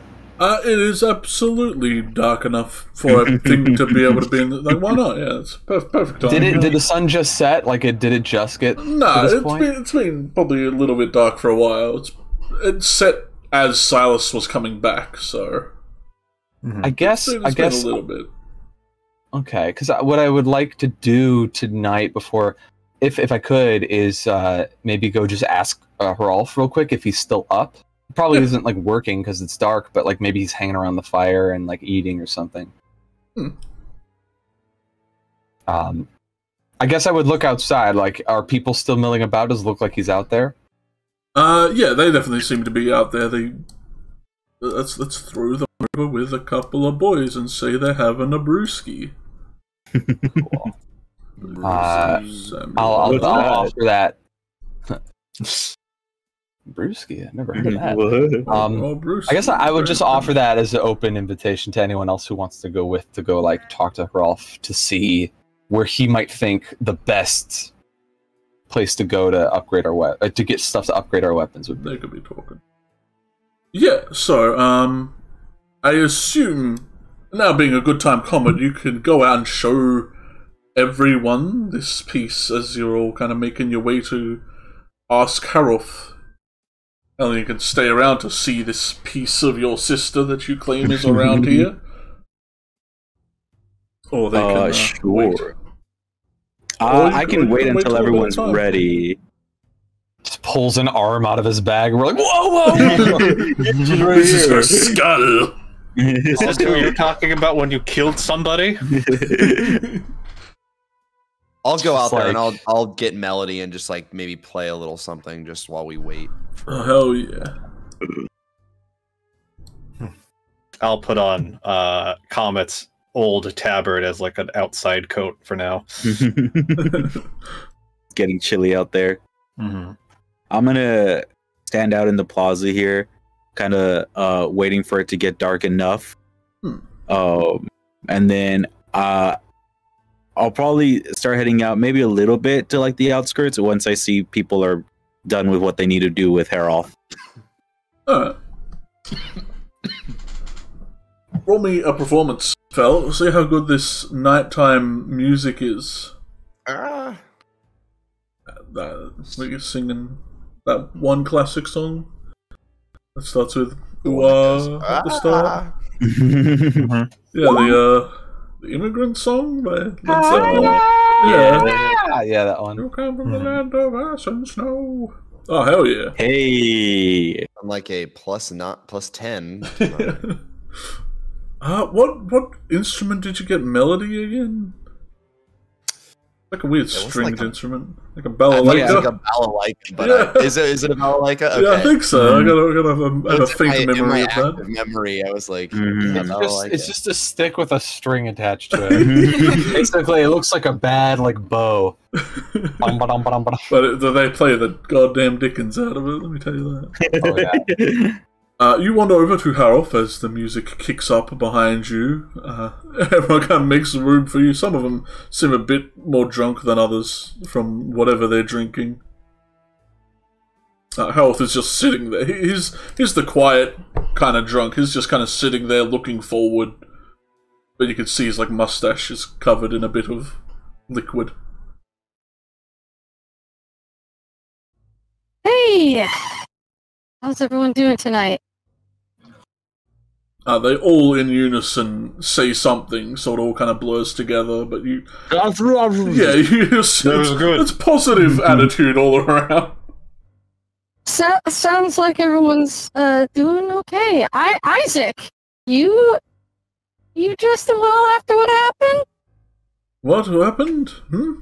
Uh, it is absolutely dark enough for a thing to be able to be in. The, like, why not? Yeah, it's perf- perfect time. Did it? Did the sun just set? Like, it did it just get? No, to this it's point? been it's been probably a little bit dark for a while. It's it's set as Silas was coming back, so I guess. it's I been guess. a little bit. Okay, because what I would like to do tonight before, if if I could, is uh, maybe go just ask uh, Herolf real quick if he's still up. Probably isn't like working because it's dark, but like maybe he's hanging around the fire and like eating or something. Hmm. Um, I guess I would look outside. Like, are people still milling about? Does it look like he's out there? Uh, yeah, they definitely seem to be out there. They let's let's throw them over with a couple of boys and say they're having a brewski. *laughs* Uh, I'll I'll, I'll offer that. *laughs* Brewski, I've never heard of that. What? Um, Oh, brewski, I guess I, I would very just offer that as an open invitation to anyone else who wants to go with to go like talk to Rolf to see where he might think the best place to go to upgrade our we- uh, to get stuff to upgrade our weapons would be. They could be talking. Yeah, so, um, I assume, now being a good time Comet, you can go out and show everyone this piece as you're all kind of making your way to ask Haroth And you can stay around to see this piece of your sister that you claim is around here. *laughs* Or they can Uh, uh, sure. wait. Uh, I could- can wait wait until till everyone's ready. Just pulls an arm out of his bag. We're like, whoa, whoa! *laughs* This is her skull. Is this who you're talking about when you killed somebody? *laughs* I'll go out It's there and I'll I'll get Melody and just like maybe play a little something just while we wait. Oh, hell yeah. *laughs* I'll put on uh, Comet's old tabard as like an outside coat for now. *laughs* Getting chilly out there. Mm-hmm. I'm gonna stand out in the plaza here, kind of uh, waiting for it to get dark enough. Hmm. Um, and then uh, I'll probably start heading out maybe a little bit to like the outskirts once I see people are done with what they need to do with Harold. Alright. Roll me a performance, Fel. See how good this nighttime music is. Ah, That, what you're singing that one classic song that starts with the ooh ah at the start. "Ah." *laughs* Yeah, the uh, the immigrant song by Led Zeppelin. Yeah. yeah, yeah, that one. You come from the land of ice and snow. Oh hell yeah! hey, I'm like a plus not plus ten. *laughs* uh, what what instrument did you get melody again? Like a weird It was stringed like a- instrument, like a I thought it balalaika. was like a balalaika, but Yeah. I, is it is it a balalaika? Okay. *laughs* Yeah, I think so. I got, a- I got a, I have a That's in faint my- in memory my of that. active memory, I was like, Mhm. It's just, it's just a stick with a string attached to it. *laughs* *laughs* Basically, it looks like a bad like bow. But it, they play the goddamn dickens out of it. Let me tell you that. Oh, yeah. Uh, you wander over to Harold as the music kicks up behind you. Uh, *laughs* everyone kind of makes room for you. Some of them seem a bit more drunk than others from whatever they're drinking. Uh, is just sitting there. He's he's the quiet kind of drunk. He's just kind of sitting there looking forward. But you can see his like mustache is covered in a bit of liquid. Hey! How's everyone doing tonight? Uh, they all in unison say something, so it all kind of blurs together. But you, yeah, *laughs* you, it's, That was good. it's positive *laughs* attitude all around. So, sounds like everyone's uh, doing okay. I, Isaac, you, you just well after what happened? What happened? Hmm?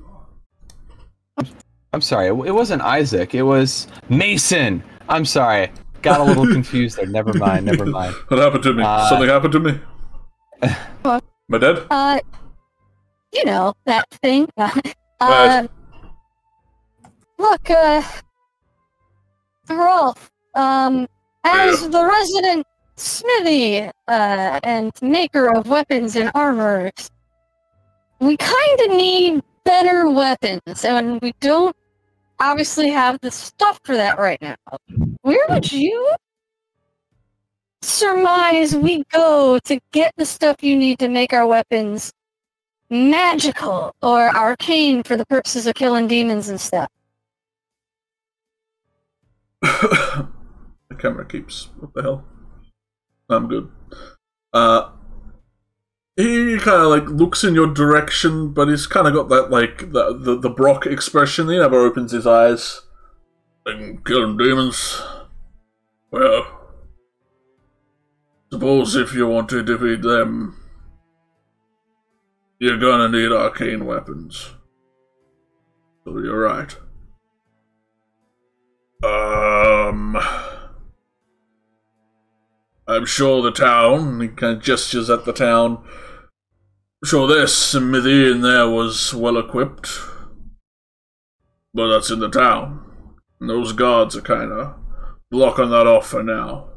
I'm sorry, it it wasn't Isaac. It was Mason. I'm sorry. Got a little *laughs* confused there. Never mind. Never mind. *laughs* What happened to me? Uh, Something happened to me. What? Am I dead? Uh, you know that thing. *laughs* uh, Right. look, uh, Rolf, um, as the resident smithy uh, and maker of weapons and armors, we kind of need better weapons, and we don't obviously have the stuff for that right now. Where would you surmise we go to get the stuff you need to make our weapons magical or arcane for the purposes of killing demons and stuff? *coughs* the camera keeps. What the hell? I'm good. Uh, he kind of like looks in your direction, but he's kind of got that like the, the the Brock expression. He never opens his eyes. And killing demons. Well, suppose if you want to defeat them, you're gonna need arcane weapons. So you're right. Um, I'm sure the town. He kind of gestures at the town. Sure smithy in there was well equipped, but that's in the town. And those guards are kind of blocking that off for now.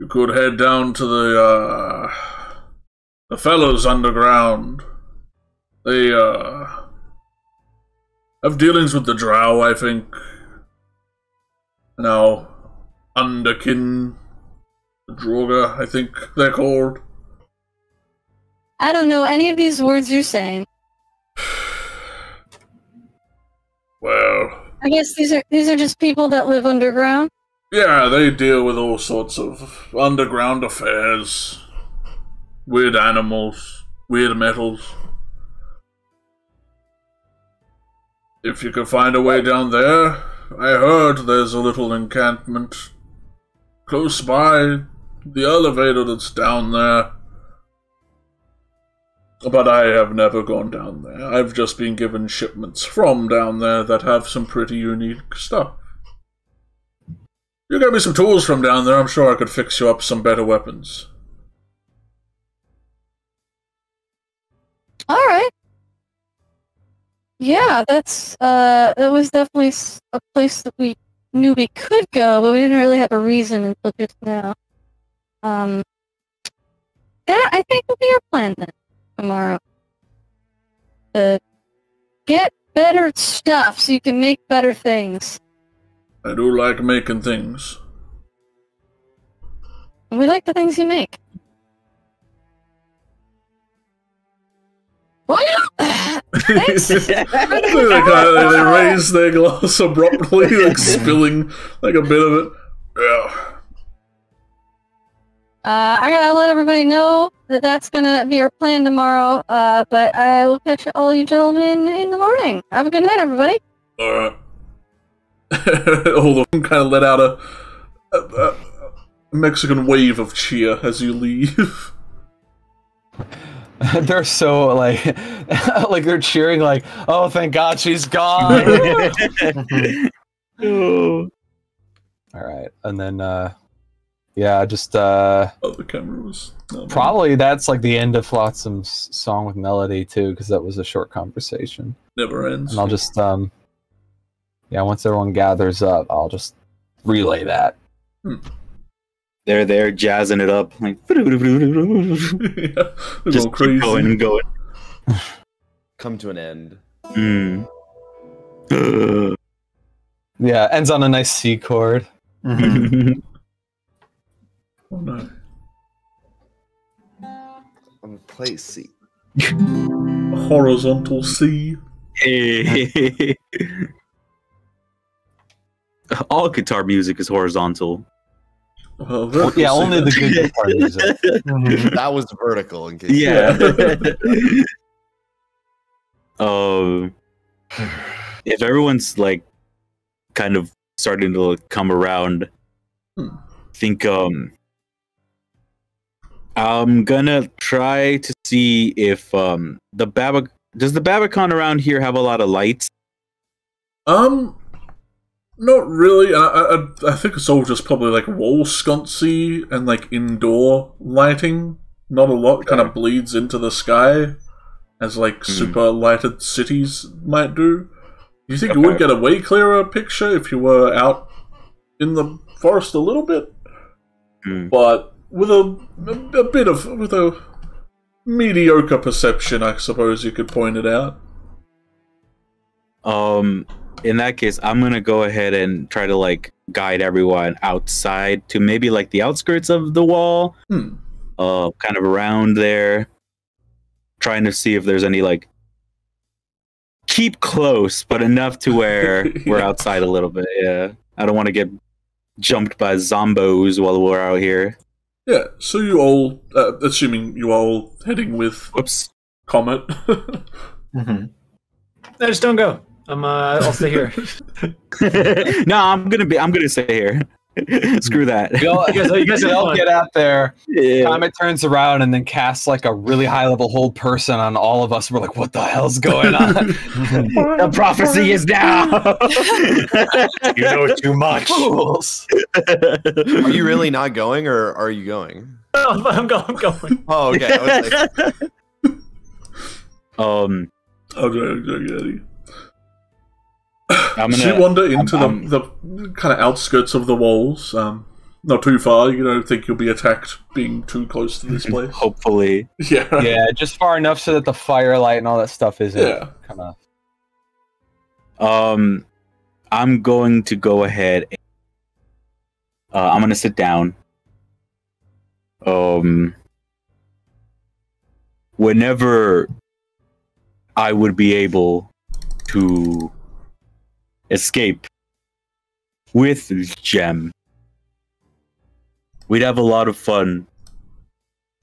You could head down to the uh, the fellows underground. They uh have dealings with the drow, I think. Now, Underkin, Droga, I think they're called. I don't know any of these words you're saying. *sighs* Well, I guess these are these are just people that live underground. Yeah, they deal with all sorts of underground affairs, weird animals, weird metals. If you could find a way down there, I heard there's a little encampment close by the elevator that's down there. But I have never gone down there. I've just been given shipments from down there that have some pretty unique stuff. You get me some tools from down there, I'm sure I could fix you up some better weapons. All right. Yeah, that's uh, that was definitely a place that we knew we could go, but we didn't really have a reason until just now. Um, that I think it'll be our plan then tomorrow. To get better stuff so you can make better things. I do like making things. We like the things you make. Well, *laughs* Thanks. they, kind of, they raise their glass abruptly, like spilling like a bit of it. Yeah. Uh, I gotta let everybody know that that's gonna be our plan tomorrow. Uh, but I will catch all you gentlemen in the morning. Have a good night, everybody. Alright. *laughs* All of them kind of let out a, a, a Mexican wave of cheer as you leave. *laughs* *laughs* they're so like, like they're cheering, like, "Oh, thank God she's gone!" All right, and then, uh, yeah, just uh, oh, the camera was. no, no. probably that's like the end of Flotsam's song with melody too, because that was a short conversation. Never ends. And I'll just, um, yeah, once everyone gathers up, I'll just relay that. They're there jazzing it up, like *laughs* yeah, just just keep crazy. going and going. *laughs* Come to an end. Mm. *laughs* Yeah, ends on a nice C chord. Mhm. Oh no. On the play seat. A horizontal C. *laughs* All guitar music is horizontal. Well, vertical Yeah, C only the good *laughs* guitar music. Mhm. *laughs* That was vertical in case. Yeah. um, if everyone's like kind of starting to come around, Hmm. think um, I'm gonna try to see if um the Babac does the Babacon around here have a lot of lights. Um, not really. I, I, I think it's all just probably like wall sconcy and like indoor lighting. Not a lot kind of bleeds into the sky, as like Hmm. super lighted cities might do. You think you would get a way clearer picture if you were out in the forest a little bit? Hmm. But with a, a, a bit of with a mediocre perception, I suppose you could point it out. Um, in that case, I'm gonna go ahead and try to like guide everyone outside to maybe like the outskirts of the wall, Hmm. uh, kind of around there, trying to see if there's any like keep close, but enough to where *laughs* we're outside a little bit. Yeah, I don't want to get jumped by zombos while we're out here. Yeah, so you all, uh, assuming you are all heading with Whoops. Comet. *laughs* Mhm. No, just don't go. I'm. Uh, I'll stay here. *laughs* no, I'm gonna be. I'm gonna stay here. *laughs* Screw that. You know, You guys- you guys have they'll get out there. Yeah. Comet turns around and then casts like a really high level hold person on all of us. We're like, what the hell's going on? *laughs* the prophecy is now. you know too much. Fools. Are you really not going, or are you going? Oh, *laughs* I'm going. I'm going. Oh, okay. I was like, um, Okay, okay, okay. I'm so gonna. you wander into I'm- the, the kind of outskirts of the walls. Um, not too far. You don't think you'll be attacked being too close to this place. Hopefully, *laughs* yeah. yeah, just far enough so that the firelight and all that stuff isn't Yeah. kind of. um, I'm going to go ahead. and- Uh, I'm gonna sit down. Um, whenever I would be able to escape with Gem. We'd have a lot of fun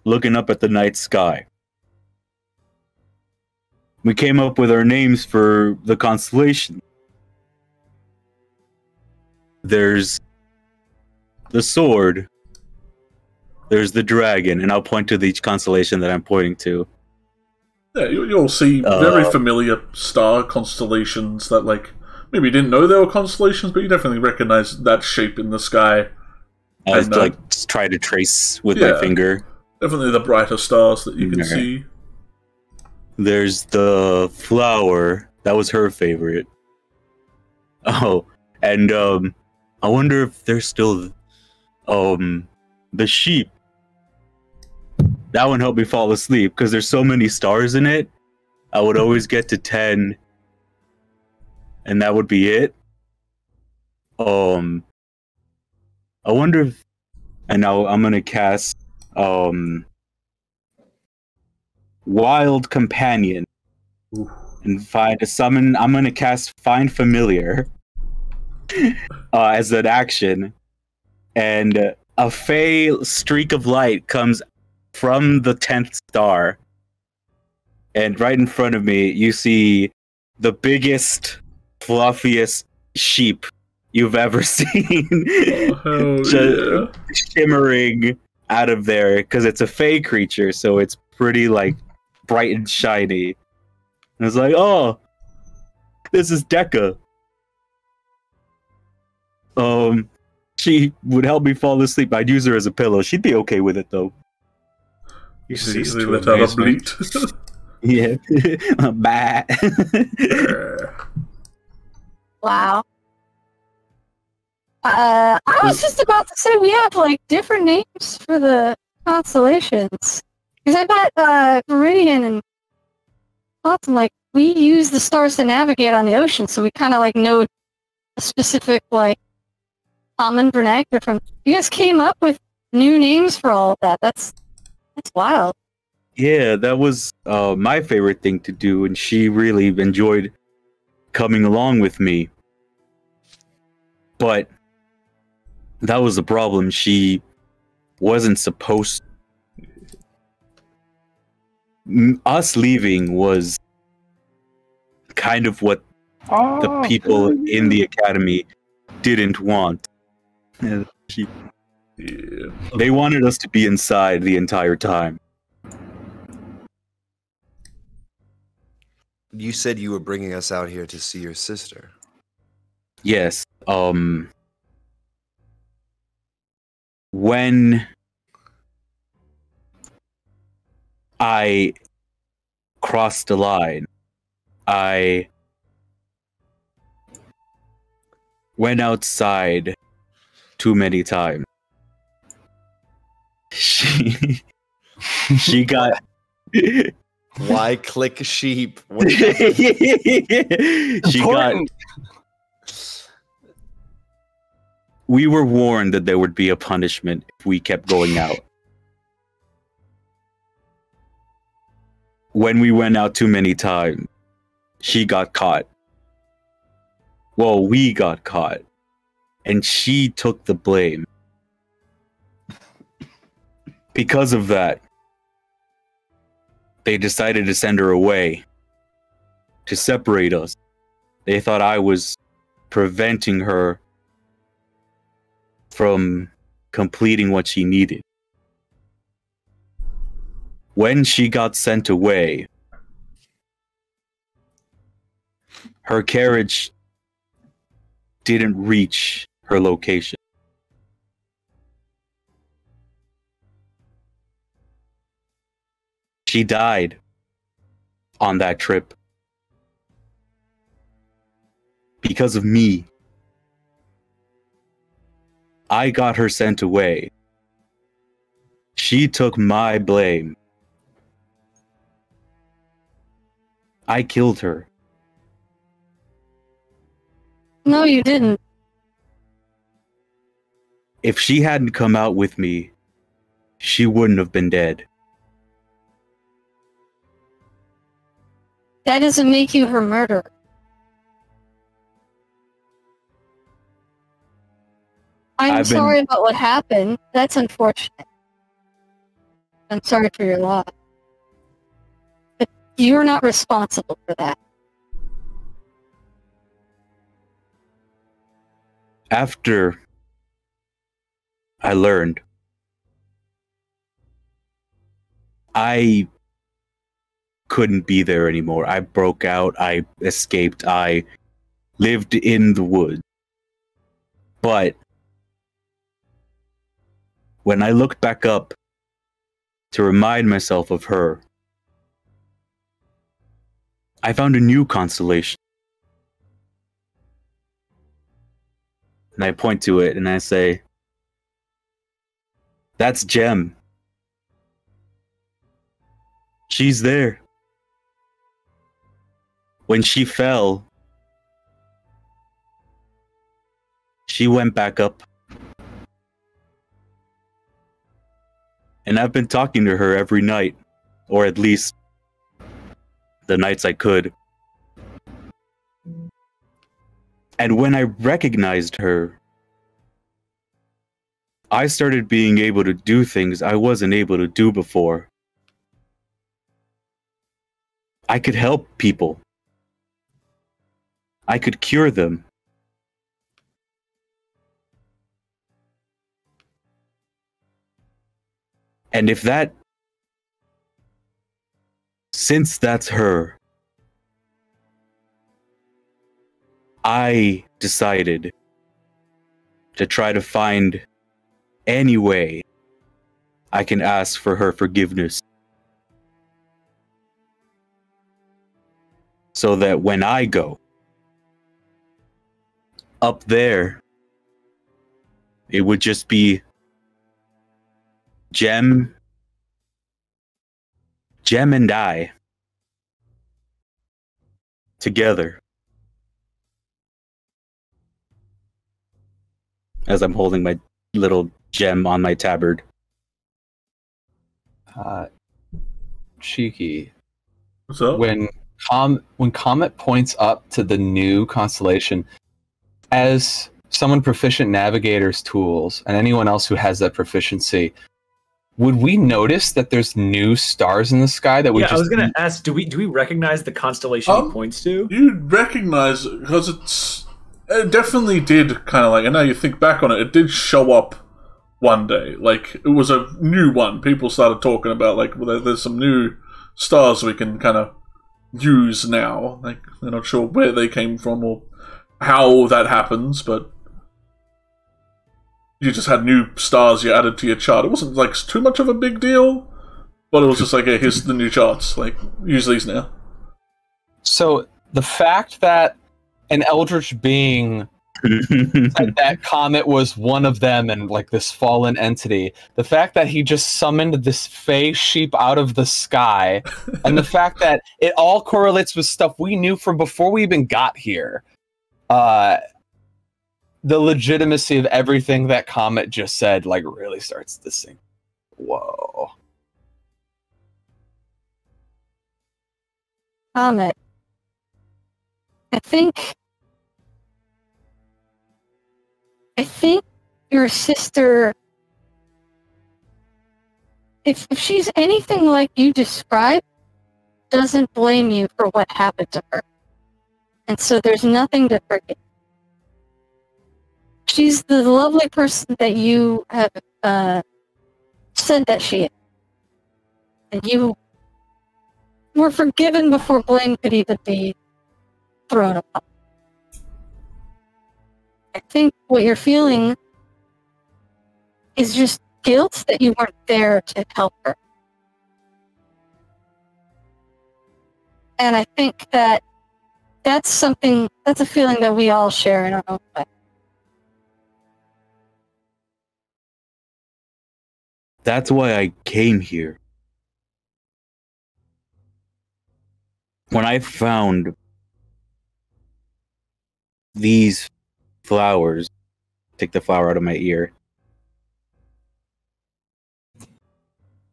looking up at the night sky. We came up with our names for the constellation. There's the sword. There's the dragon, and I'll point to each constellation that I'm pointing to. Yeah, you, you'll see Uh, very familiar star constellations that, like, maybe you didn't know there were constellations, but you definitely recognize that shape in the sky. I And, uh, like just try to trace with yeah. my finger. Definitely the brighter stars that you can Okay. see. There's the flower. That was her favorite. Oh, and um, I wonder if there's still um the sheep. That one helped me fall asleep because there's so many stars in it. I would always get to ten, and that would be it. Um, I wonder if, and now I'm gonna cast um wild companion and find a summon. I'm gonna cast find familiar *laughs* uh, as an action, and a fey streak of light comes from the tenth star, and right in front of me you see the biggest, fluffiest sheep you've ever *laughs* seen, Oh, yeah. shimmering out of there because it's a fey creature, so it's pretty like bright and shiny. And it's like, oh, this is Deca. Um, she would help me fall asleep. I'd use her as a pillow. She'd be okay with it though. You See, to let out a bleat. *laughs* Yeah, *laughs* bye. Wow. Uh, I was just about to say we have like different names for the constellations. Because I bet uh, Meridian and Autumn, like, we use the stars to navigate on the ocean, so we kind of like know a specific like common vernacular from. You guys came up with new names for all of that. That's that's wild. yeah, that was uh, my favorite thing to do, and she really enjoyed coming along with me. But that was the problem. She wasn't supposed. M- Us leaving was kind of what the ah, people in the academy didn't want. She- yeah. They wanted us to be inside the entire time. You said you were bringing us out here to see your sister. Yes. Um when I crossed the line, I went outside too many times. *laughs* She she got Why click sheep? What- *laughs* she got we were warned that there would be a punishment if we kept going *sighs* out. When we went out too many times, she got caught. Well, we got caught. And she took the blame. Because of that, they decided to send her away to separate us. They thought I was preventing her from completing what she needed. When she got sent away, her carriage didn't reach her location. She died on that trip because of me. I got her sent away. She took my blame. I killed her. No, you didn't. If she hadn't come out with me, she wouldn't have been dead. That doesn't make you her murderer. I'm I've been- sorry about what happened. That's unfortunate. I'm sorry for your loss. But you're not responsible for that. After I learned, I couldn't be there anymore. I broke out. I escaped. I lived in the woods. But when I looked back up to remind myself of her, I found a new constellation. And I point to it and I say, That's Gem. She's there. When she fell, she went back up. And I've been talking to her every night, or at least the nights I could. And when I recognized her, I started being able to do things I wasn't able to do before. I could help people. I could cure them. And if that, since that's her, I decided to try to find any way I can ask for her forgiveness. So that when I go up there, it would just be Gem, Gem and I together. As I'm holding my little gem on my tabard. Uh, Cheeki. So when Com when Comet points up to the new constellation, as someone proficient in navigator's tools and anyone else who has that proficiency, would we notice that there's new stars in the sky that we yeah, just I was gonna ask. Do we do we recognize the constellation Um, he points to? You'd recognize because it's it definitely did kind of like and now you think back on it, it did show up one day. Like it was a new one. People started talking about like well, there- there's some new stars we can kind of use now. Like they're not sure where they came from or how that happens, but you just had new stars you added to your chart. It wasn't like too much of a big deal, but it was just like, hey, here's the new charts. Like use these now. So the fact that an eldritch being *laughs* said that comet was one of them and like this fallen entity, the fact that he just summoned this fey sheep out of the sky, and the fact that it all correlates with stuff we knew from before we even got here. Uh the legitimacy of everything that Comet just said like really starts to sink. Whoa. Comet. I think. I think your sister. If, if she's anything like you described, doesn't blame you for what happened to her. And so there's nothing to forgive. She's the lovely person that you have uh, said that she is. And you were forgiven before blame could even be thrown upon. I think what you're feeling is just guilt that you weren't there to help her. And I think that that's something, that's a feeling that we all share in our own way. That's why I came here. When I found these flowers, take the flower out of my ear.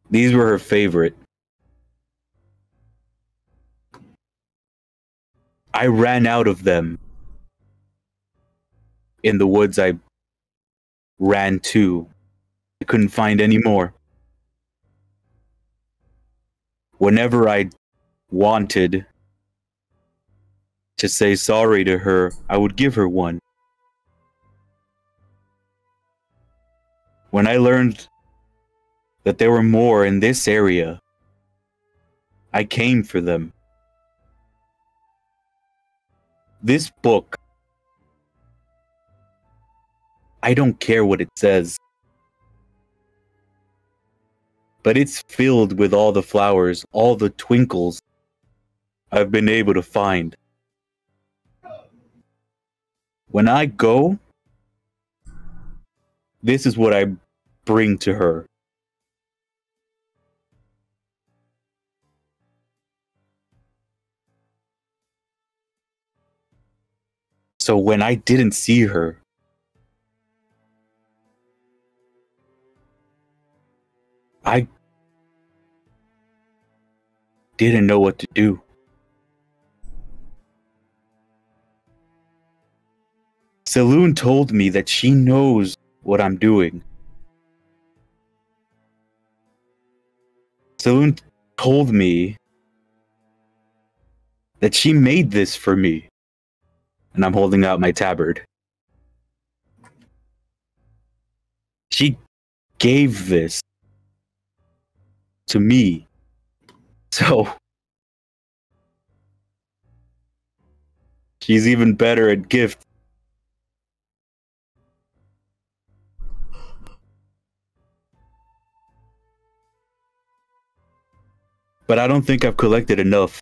These were her favorite. I ran out of them in the woods I ran too. I couldn't find any more. Whenever I wanted to say sorry to her, I would give her one. When I learned that there were more in this area, I came for them. This book, I don't care what it says, but it's filled with all the flowers, all the twinkles I've been able to find. When I go, this is what I bring to her. So when I didn't see her, I didn't know what to do. Selûne told me that she knows what I'm doing. Selûne told me that she made this for me. And I'm holding out my tabard. She gave this to me. So *laughs* she's even better at gifts. But I don't think I've collected enough.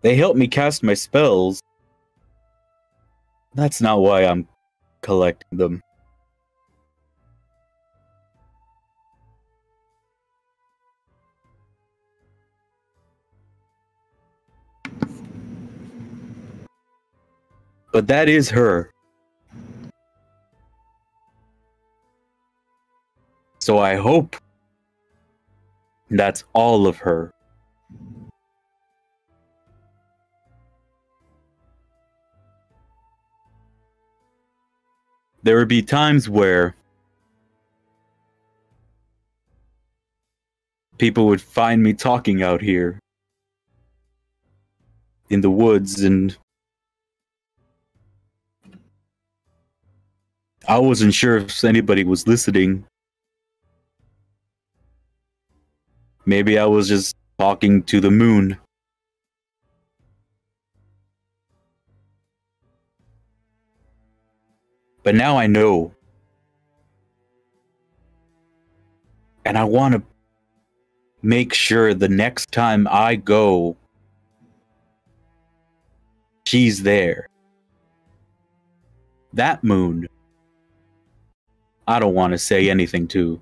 They help me cast my spells. That's not why I'm collecting them. But that is her. So I hope that's all of her. There would be times where people would find me talking out here in the woods and I wasn't sure if anybody was listening. Maybe I was just talking to the moon. But now I know. And I want to make sure the next time I go, she's there. That moon, I don't want to say anything to.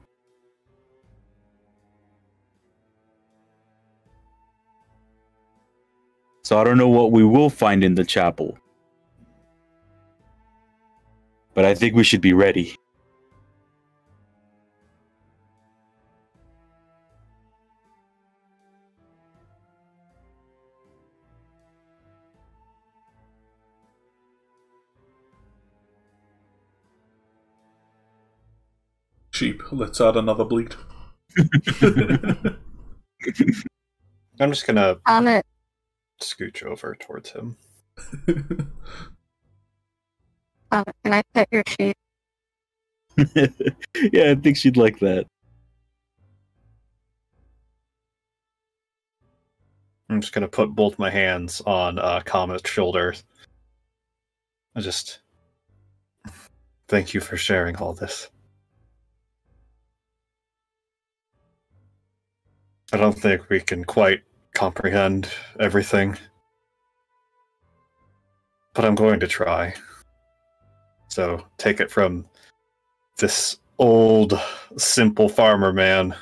So I don't know what we will find in the chapel. But I think we should be ready. Sheep, let's add another bleed. *laughs* I'm just gonna On it. scooch over towards him. *laughs* Um, can I pet your sheep? *laughs* yeah, I think she'd like that. I'm just gonna put both my hands on uh, Comet's shoulder. I just thank you for sharing all this. I don't think we can quite comprehend everything, but I'm going to try. So take it from this old, simple farmer man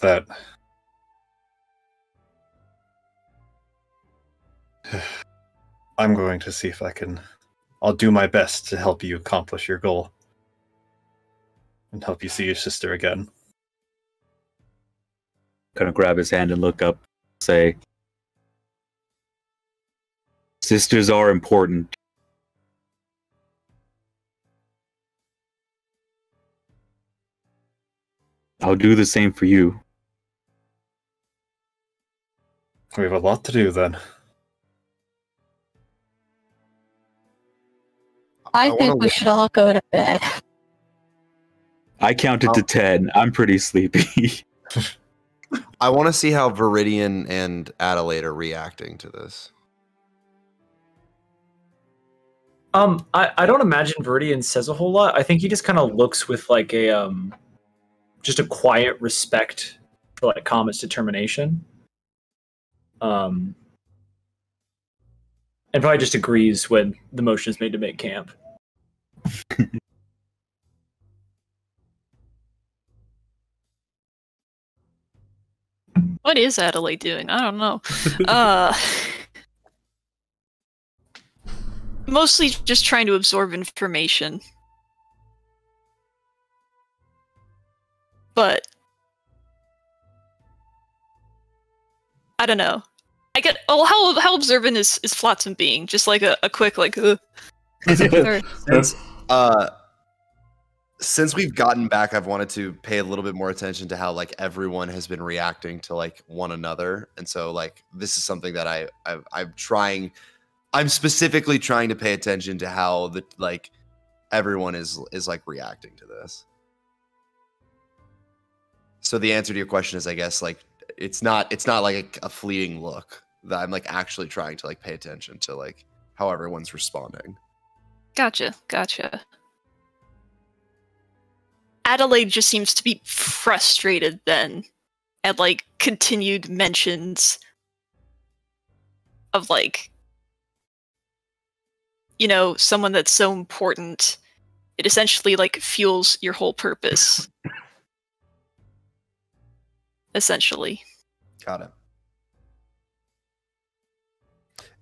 that *sighs* I'm going to see if I can. I'll do my best to help you accomplish your goal and help you see your sister again. Kind of grab his hand and look up, say, Sisters are important. I'll do the same for you. We have a lot to do then. I, wanna think we should all go to bed. I counted to 10. I'm pretty sleepy. *laughs* I want to see how Viridian and Adelaide are reacting to this. Um, I, I don't imagine Viridian says a whole lot. I think he just kind of looks with like a um, just a quiet respect for like Kama's determination. Um, and probably just agrees when the motion is made to make camp. *laughs* What is Adelaide doing? I don't know. *laughs* Uh, mostly just trying to absorb information. But I don't know. I get oh how how observant is is Flotsam being? Just like a, a quick like uh, *laughs* Uh, since we've gotten back, I've wanted to pay a little bit more attention to how like everyone has been reacting to like one another, and so like this is something that I, I I'm trying. I'm specifically trying to pay attention to how the like everyone is is like reacting to this. So the answer to your question is, I guess, like it's not it's not like a, a fleeting look that I'm like actually trying to like pay attention to like how everyone's responding. Gotcha, gotcha. Adelaide just seems to be frustrated then at like continued mentions of like you know, someone that's so important. It essentially like fuels your whole purpose. *laughs* essentially. Got it.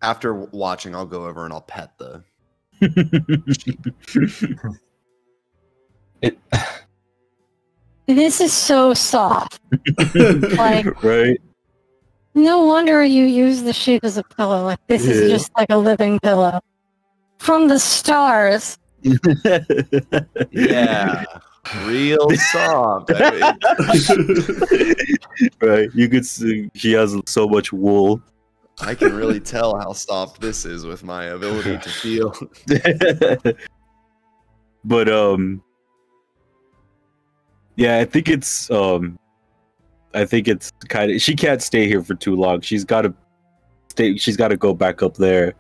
After watching, I'll go over and I'll pet the. *laughs* It This is so soft. *laughs* Like, right? no wonder you use the sheep as a pillow. Like, this Yeah. is just like a living pillow. From the stars. *laughs* Yeah, real soft. I mean, *laughs* right. You could see she has so much wool. I can really tell how soft this is with my ability to feel. but um yeah, I think it's um I think it's kind of she can't stay here for too long. She's got to stay she's got to go back up there.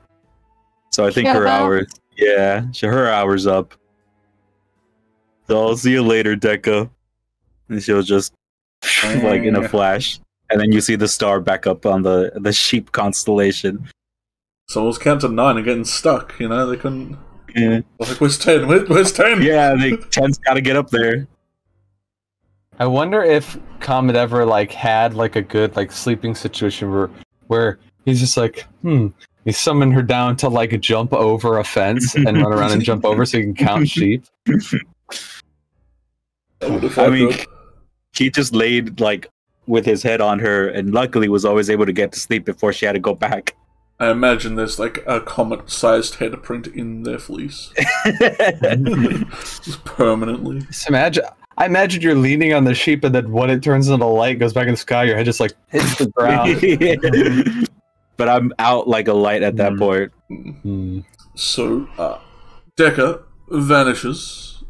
So I think Yeah, her hours yeah, she, her hours up. So I'll see you later, Deca. And she'll just *laughs* like in a flash. And then you see the star back up on the the sheep constellation. Someone's counting nine and getting stuck. You know they couldn't. Yeah, Like, where's ten? Where, where's ten? yeah they ten's got to get up there. I wonder if Comet ever like had like a good like sleeping situation where where he's just like, hmm. He summoned her down to like jump over a fence and run around and jump over so he can count *laughs* sheep. I mean, he just laid like with his head on her, and luckily was always able to get to sleep before she had to go back. I imagine there's like a comet-sized head print in their fleece, *laughs* *laughs* just permanently. Just imagine. I imagine you're leaning on the sheep, and then when it turns into light, goes back in the sky, your head just like hits the ground. *laughs* but I'm out like a light at that Mm. point. Hmm. So, uh, Deca vanishes.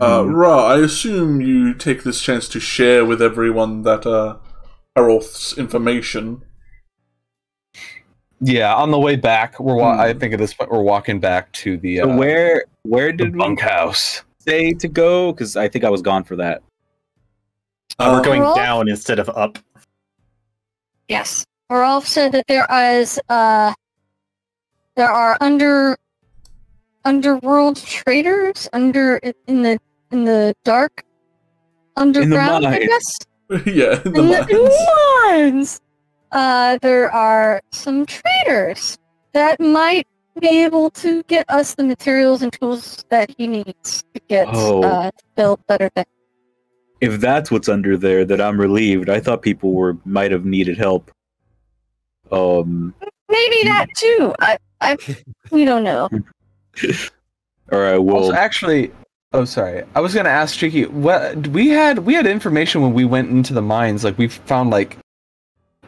Uh, Mhm. Ra, I assume you take this chance to share with everyone that uh, Harolth's information. Yeah, on the way back, we're. Wa- Hmm. I think at this point we're walking back to the, uh, So where where the did we bunkhouse. Say to go? Because I think I was gone for that. Uh, we're going Roll? down instead of up. Yes. Rolf said that there is uh there are under underworld traders under in the in the dark underground, I mines. guess. *laughs* yeah, in the In mines. the mines. Uh there are some traders that might be able to get us the materials and tools that he needs to get Oh. uh to build better things. If that's what's under there, that I'm relieved. I thought people were might have needed help. Um, maybe that too. I, I, we don't know. *laughs* All right, well, Also, actually, oh sorry, I was gonna ask Tricky. What we had we had information when we went into the mines. Like we found like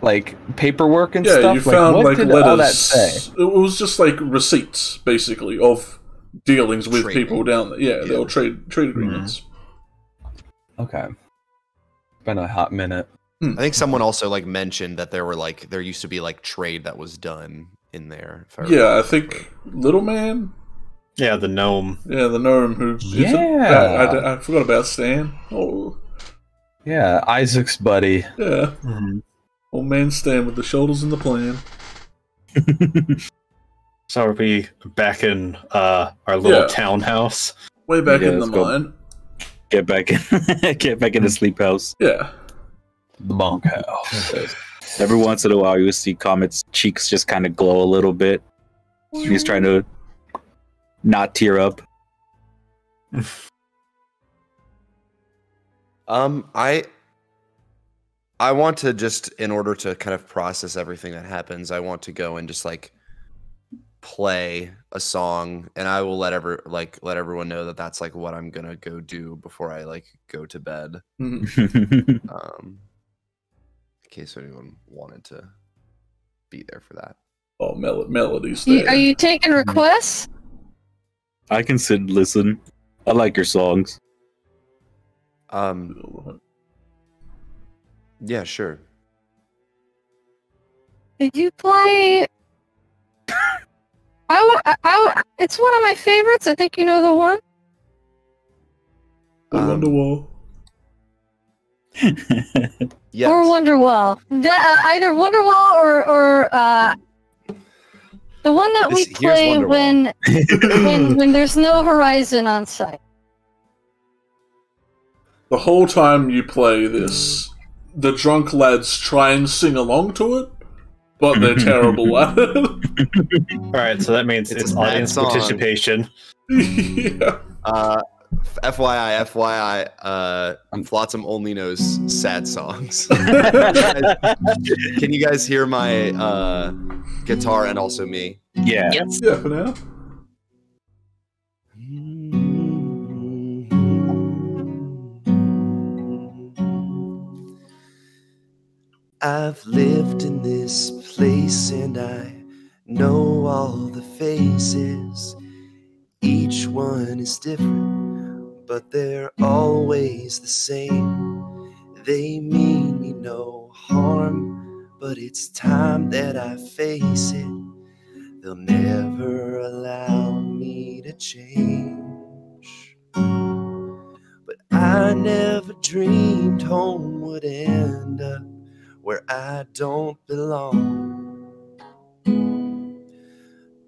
like paperwork and Yeah, stuff. you like found what like did letters. all that say? It was just like receipts, basically, of dealings with Trading. people down there. Yeah, they were trade trade mm-hmm. agreements. Okay, been a hot minute. Hmm. I think someone also like mentioned that there were like there used to be like trade that was done in there. if I Yeah, I remember think Little Man. Yeah, the gnome. Yeah, the gnome who. is a- Yeah. I, I- I forgot about Stan. Oh, Yeah, Isaac's buddy. yeah. Mm-hmm. Old man Stan with the shoulders and the plan. *laughs* So are we back in uh, our little Yeah. townhouse? Way back Yeah, in the let's mine. get back in, *laughs* get back in the sleep house. Yeah. The bunkhouse. *laughs* Every once in a while, you see Comet's cheeks just kind of glow a little bit. He's trying to not tear up. Um, I I want to just in order to kind of process everything that happens, I want to go and just like play a song and I will let ever like let everyone know that that's like what I'm going to go do before I like go to bed. Mhm. *laughs* Um in case anyone wanted to be there for that. Oh, mel- melodies You- there. Are you taking requests? I can sit and listen. I like your songs. Um yeah, sure. Did you play? I, I, I, it's one of my favorites. I think you know the one. The Um, Wonderwall. *laughs* Yes. Or Wonderwall. The- uh, either Wonderwall or or uh, the one that we This- here's play when *laughs* when when there's no horizon on sight. The whole time you play this, the drunk lads try and sing along to it, but they're *laughs* terrible at it. *laughs* All right, so that means It's it's, audience song. participation. *laughs* yeah. Uh, FYI, FYI, uh, Flotsam only knows sad songs. Can you guys hear my uh, guitar and also me? yeah. Yes. Yeah, for now. I've lived in this place and I know all the faces. Each one is different, but they're always the same. They mean me no harm, but it's time that I face it. They'll never allow me to change. But I never dreamed home would end up where I don't belong.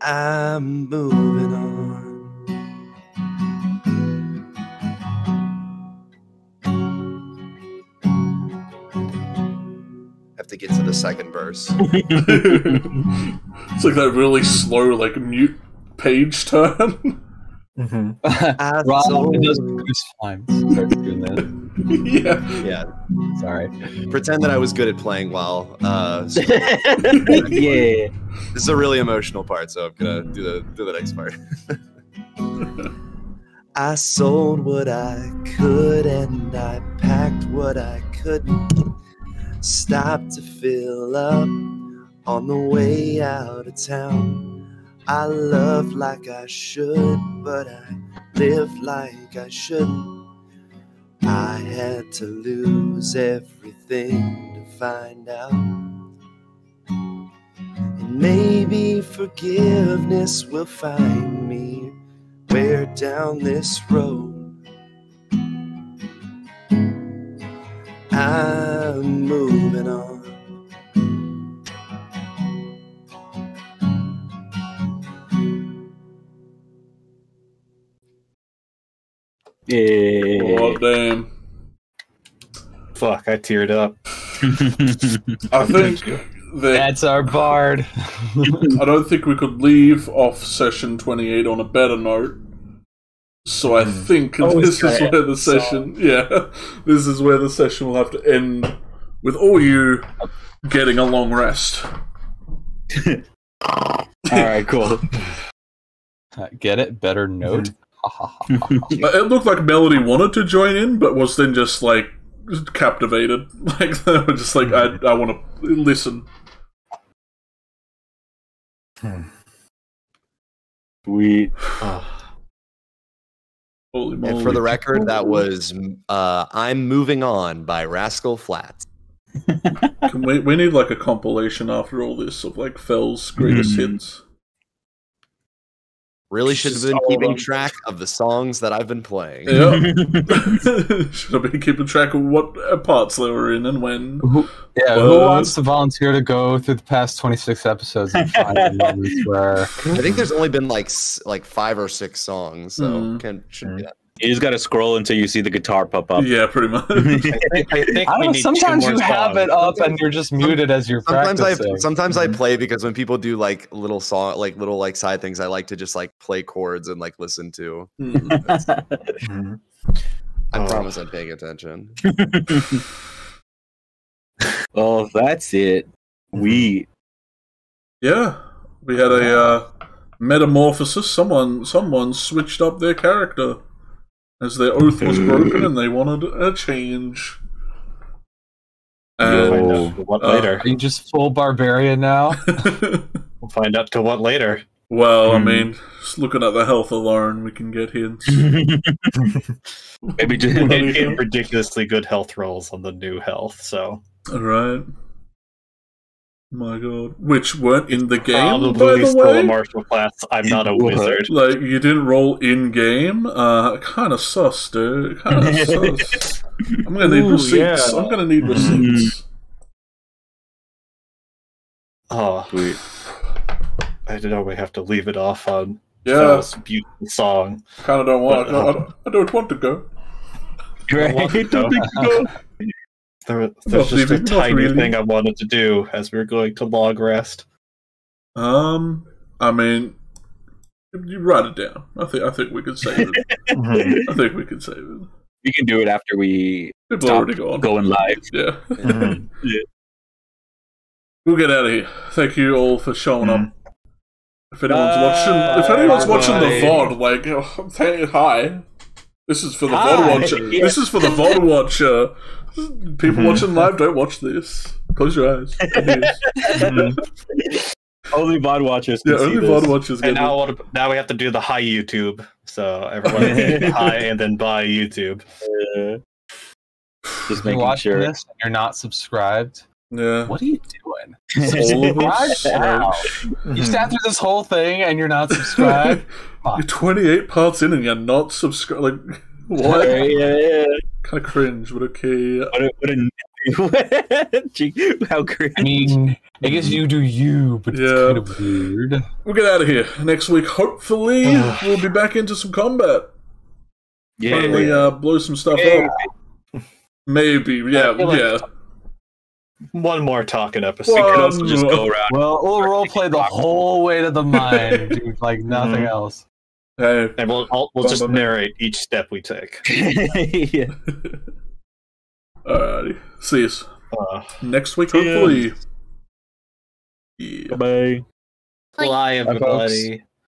I'm moving on. Have to get to the second verse. *laughs* it's like that really slow, like mute page turn. Mm-hmm. *laughs* Rob told- does goose flimes. Starts doing that. yeah. yeah, Sorry. pretend that I was good at playing well. Uh, so *laughs* yeah. this is a really emotional part, so I'm gonna do the do the next part. *laughs* I sold what I could and I packed what I couldn't. Stopped to fill up on the way out of town. I loved like I should, but I lived like I shouldn't. I had to lose everything to find out. And maybe forgiveness will find me where down this road I'm moving on. Yeah. Oh damn. Fuck, I teared up. I think that That's our bard. *laughs* I don't think we could leave off session 28 on a better note. So I think Always this is where the the song. session, yeah, *laughs* this is where the session will have to end with all you getting a long rest. *laughs* All right, cool. Uh, Get it? Better note. *laughs* It looked like Melody wanted to join in, but was then just like captivated. *laughs* Like they were just like, I, I want to listen. Sweet. *sighs* Holy moly! And for the record, that was uh, "I'm Moving On" by Rascal Flatts. Can we we need like a compilation after all this of like Fell's greatest Hmm. hits. Really should have been all keeping them. track of the songs that I've been playing. Yeah. *laughs* *laughs* Should have been keeping track of what uh, parts they were in and when. Who, yeah, who wants to volunteer to go through the past 26 episodes and find moments *laughs* where I think there's only been like like five or six songs, so Mm. can should be that. You just gotta scroll until you see the guitar pop up. Yeah, pretty much. I think, I think *laughs* I we don't know, need sometimes you more have it songs. up and you're just muted as you're Sometimes I practicing. sometimes I play because when people do like little song like little like side things, I like to just like play chords and like listen to. Mm. *laughs* I Oh. promise I'm paying attention. *laughs* oh, that's it. We Yeah, we had a uh, metamorphosis. Someone someone switched up their character as their oath was broken and they wanted a change. We'll find out to what Uh, later. Are you just full barbarian now? *laughs* We'll find out to what later. well, I Hmm. mean, just looking at the health alone, we can get hints. *laughs* *laughs* maybe just ridiculously good health rolls on the new health, so All right. My God, which weren't in the game, by probably the still a way. martial class. I'm not a What? wizard. Like you didn't roll in game. Uh, kind of sus, dude. Kind of *laughs* sus. I'm gonna need Ooh, receipts. yeah. I'm gonna need receipts. Oh, Sweet. I don't know. We have to leave it off on Yeah, Phil's beautiful song. kind of don't want. I don't, I don't want to go. Great. want to go. *laughs* There, there's Not just a tiny really. thing I wanted to do as we are going to log rest. Um, I mean, you write it down. I think I think we could save it. *laughs* I think we could save it. We can do it after we People are stop already gone. going live. Yeah, *laughs* Mhm. we'll get out of here. Thank you all for showing up. Mhm. If anyone's Bye. watching, if anyone's watching the VOD, like, *laughs* oh, say hi. This is for the Hi. VOD watcher. *laughs* This is for the VOD watcher. People Mhm. watching live don't watch this. Close your eyes. *laughs* Mhm. Only VOD watchers can yeah, see only this. VOD watchers And now, it. what, now we have to do the hi YouTube. So everyone can *laughs* hi and then buy YouTube. Uh, just If you're making watching sure. this and you're not subscribed, Yeah. what are you doing? All of. Subscribe now. You sat through this whole thing and you're not subscribed? *laughs* You're 28 parts in and you're not subscribed. Like, what? yeah, yeah, yeah. kind of cringe, but okay. What a, what a *laughs* how cringe. I mean, I guess you do you, but Yeah. it's kind of weird. We'll get out of here. Next week, hopefully, *sighs* we'll be back into some combat. yeah, Finally, yeah. uh, blow some stuff Maybe. up. Maybe, yeah, I feel like- yeah. One more talking episode. we could Well, also just go around. Well, we'll role play the whole way to the mine, *laughs* dude, like nothing Mhm. else. Hey, And we'll I'll, we'll just narrate each step we take. *laughs* yeah. *laughs* alrighty. See us Uh, next week, hopefully. Yeah. Bye. Bye, Bye, folks. everybody.